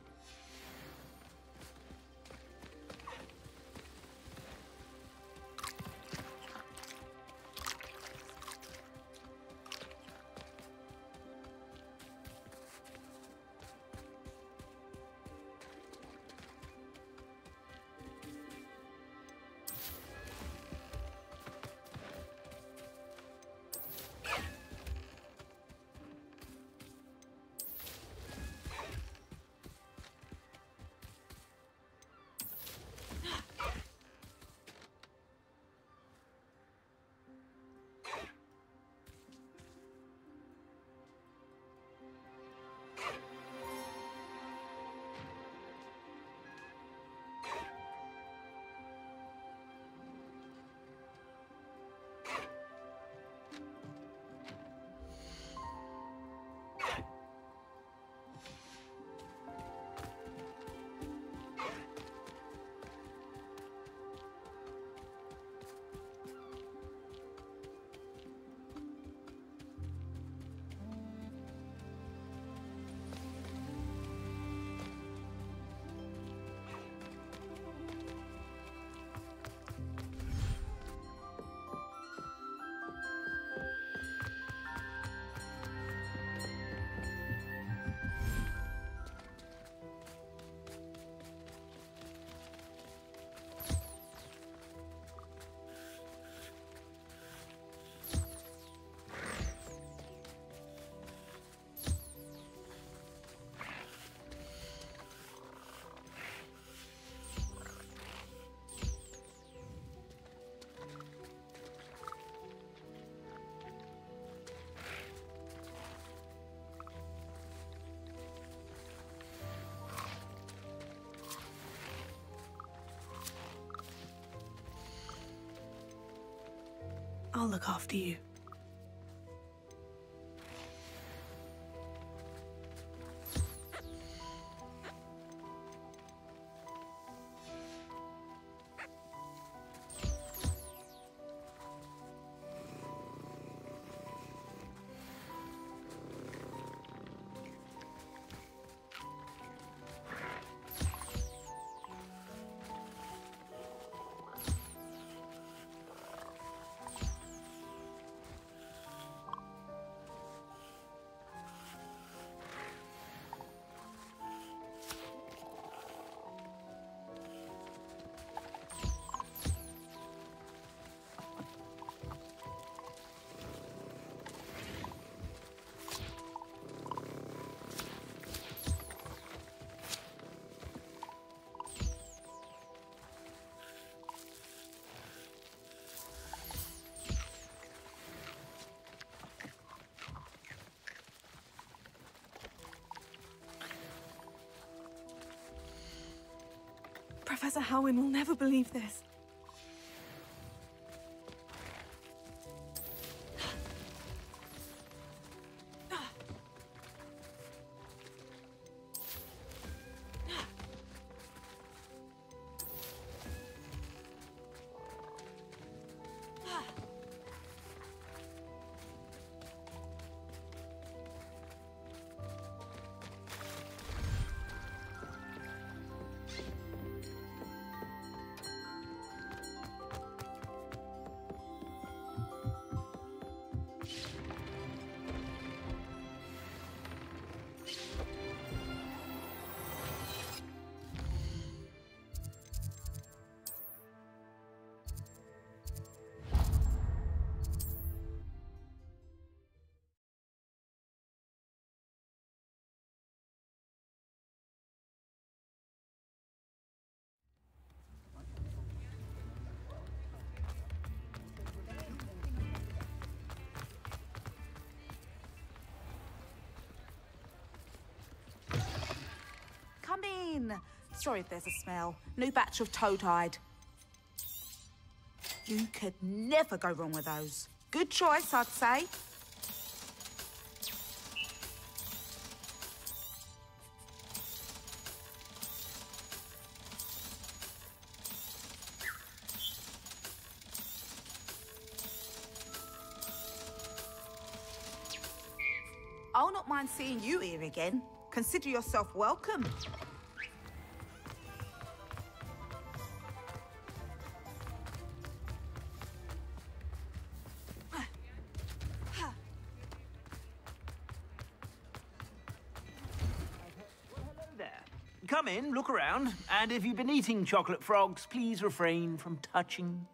I'll look after you. Professor Howin will never believe this. Sorry if there's a smell. New batch of toad-hide. You could never go wrong with those. Good choice, I'd say. I'll not mind seeing you here again. Consider yourself welcome. Look around, and if you've been eating chocolate frogs, please refrain from touching.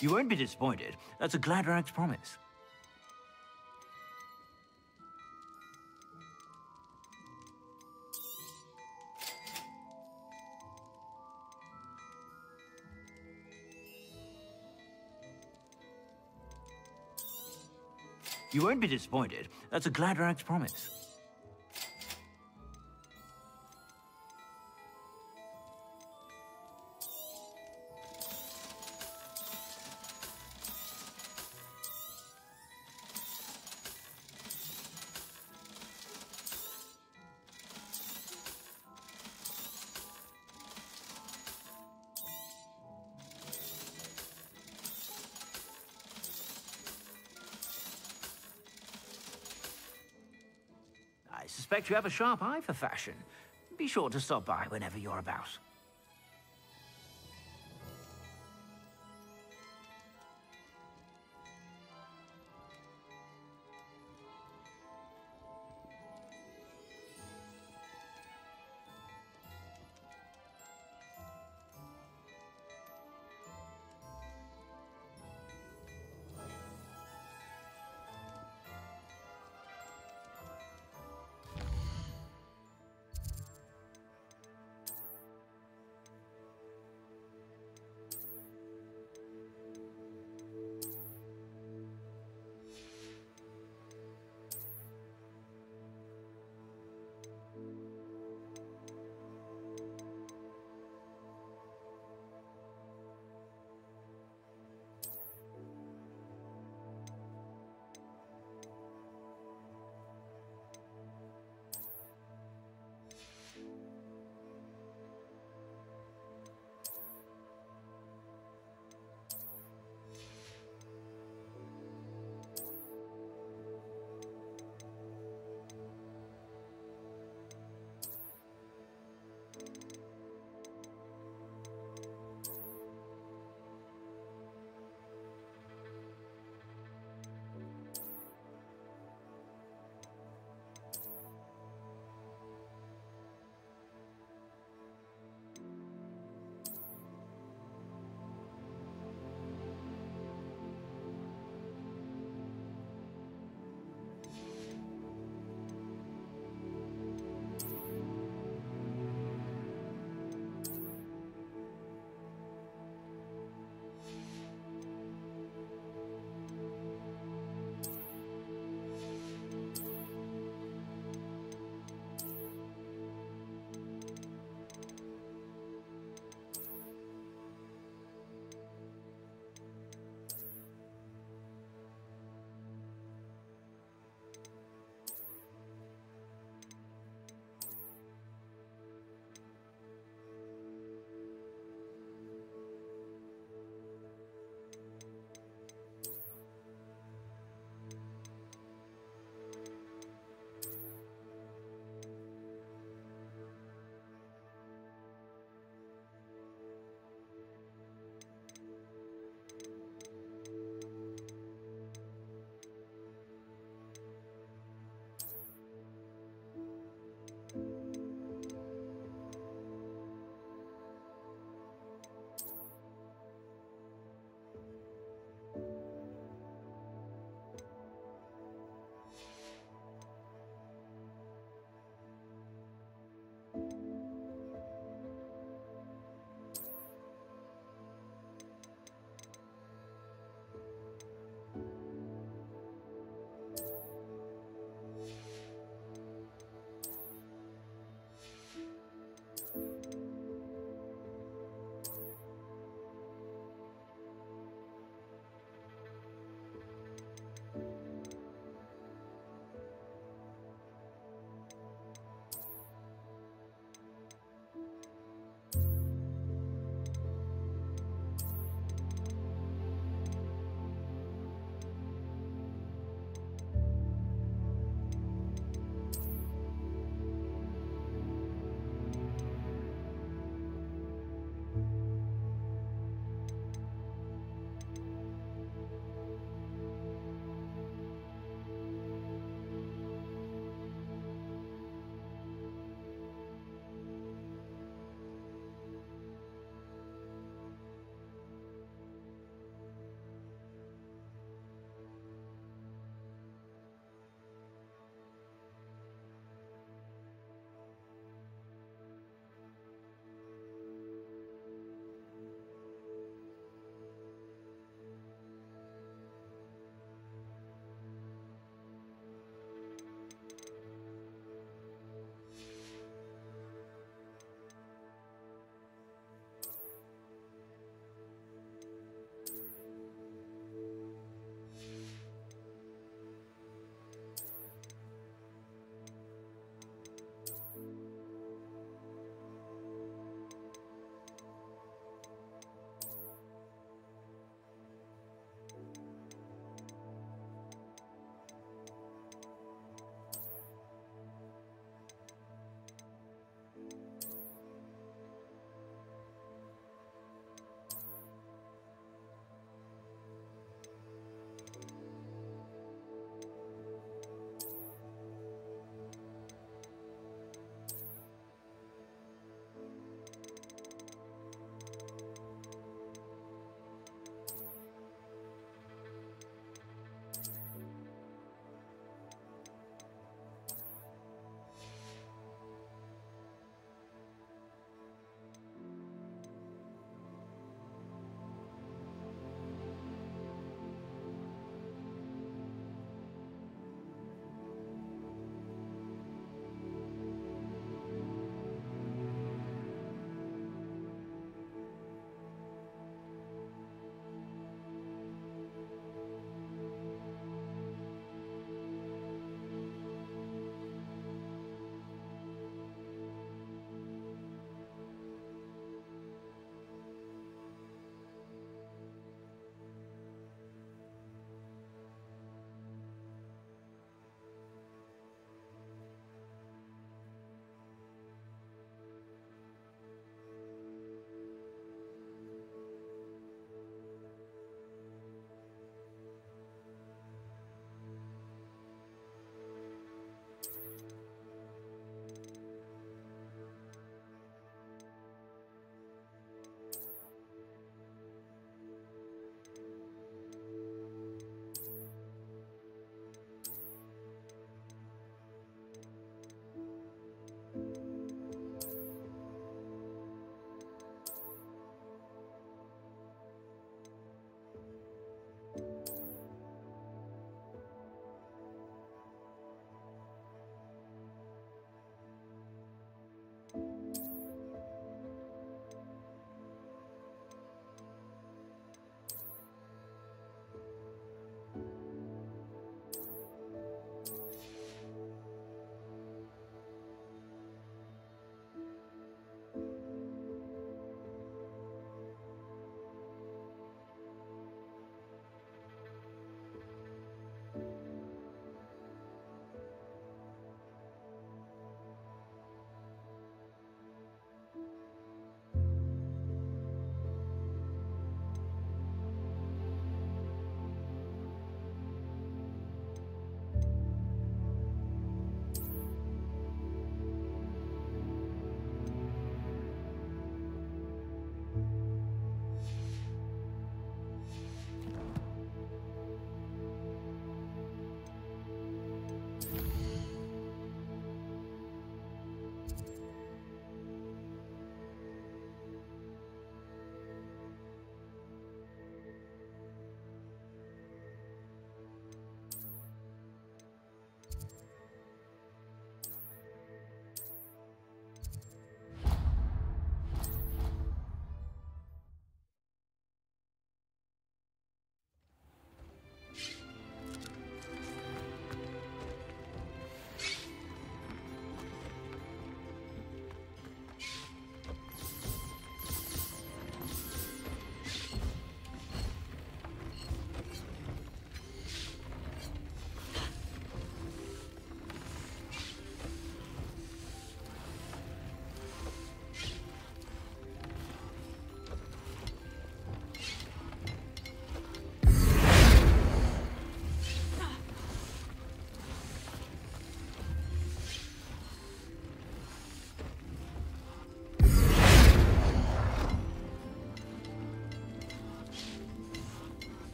You won't be disappointed. That's a Gladrag's promise. You won't be disappointed. That's a Gladrag's promise. Suspect you have a sharp eye for fashion. Be sure to stop by whenever you're about.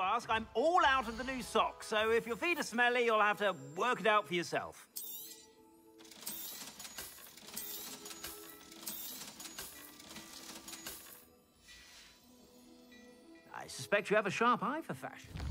Ask, I'm all out of the new socks, so if your feet are smelly, you'll have to work it out for yourself. I suspect you have a sharp eye for fashion.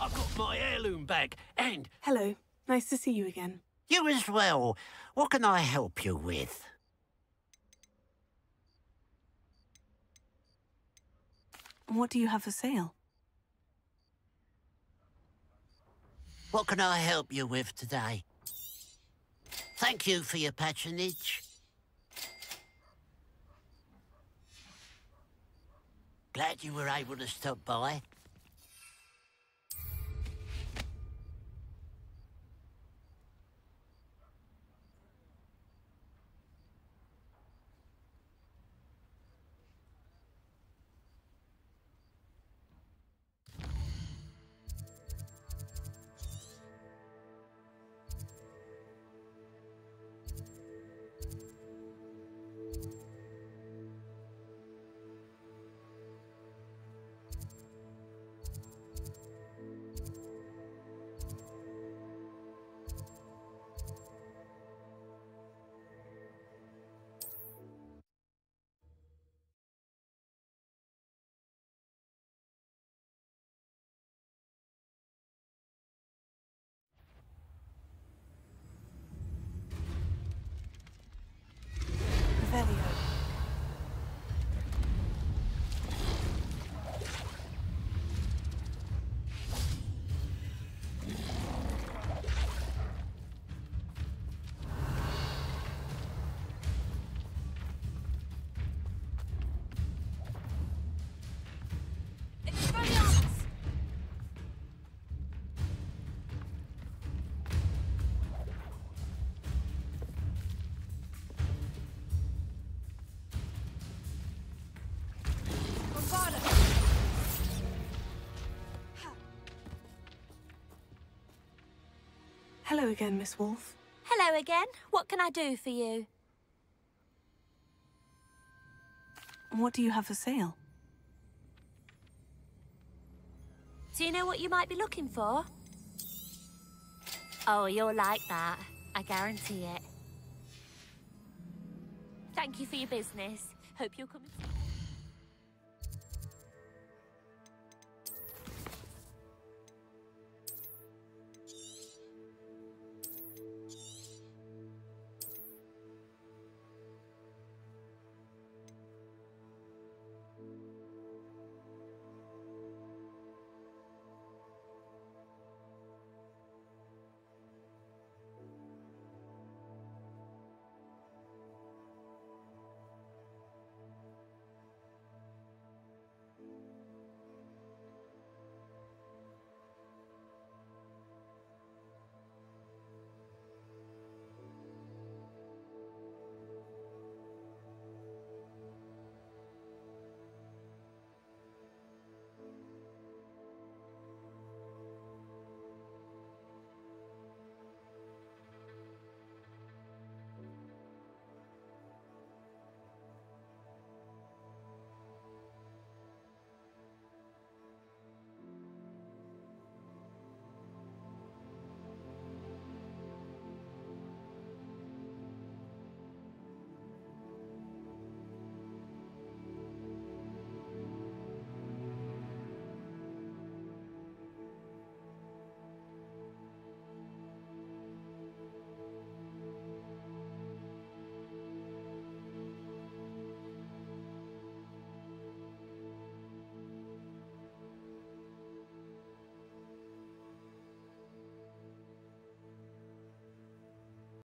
I've got my heirloom bag, and Hello. Nice to see you again. you as well. What can I help you with? What do you have for sale? What can I help you with today? Thank you for your patronage. Glad you were able to stop by. Hello again, Miss Wolf. Hello again. What can I do for you? What do you have for sale? Do you know what you might be looking for? Oh, you're like that. I guarantee it. Thank you for your business. Hope you'll come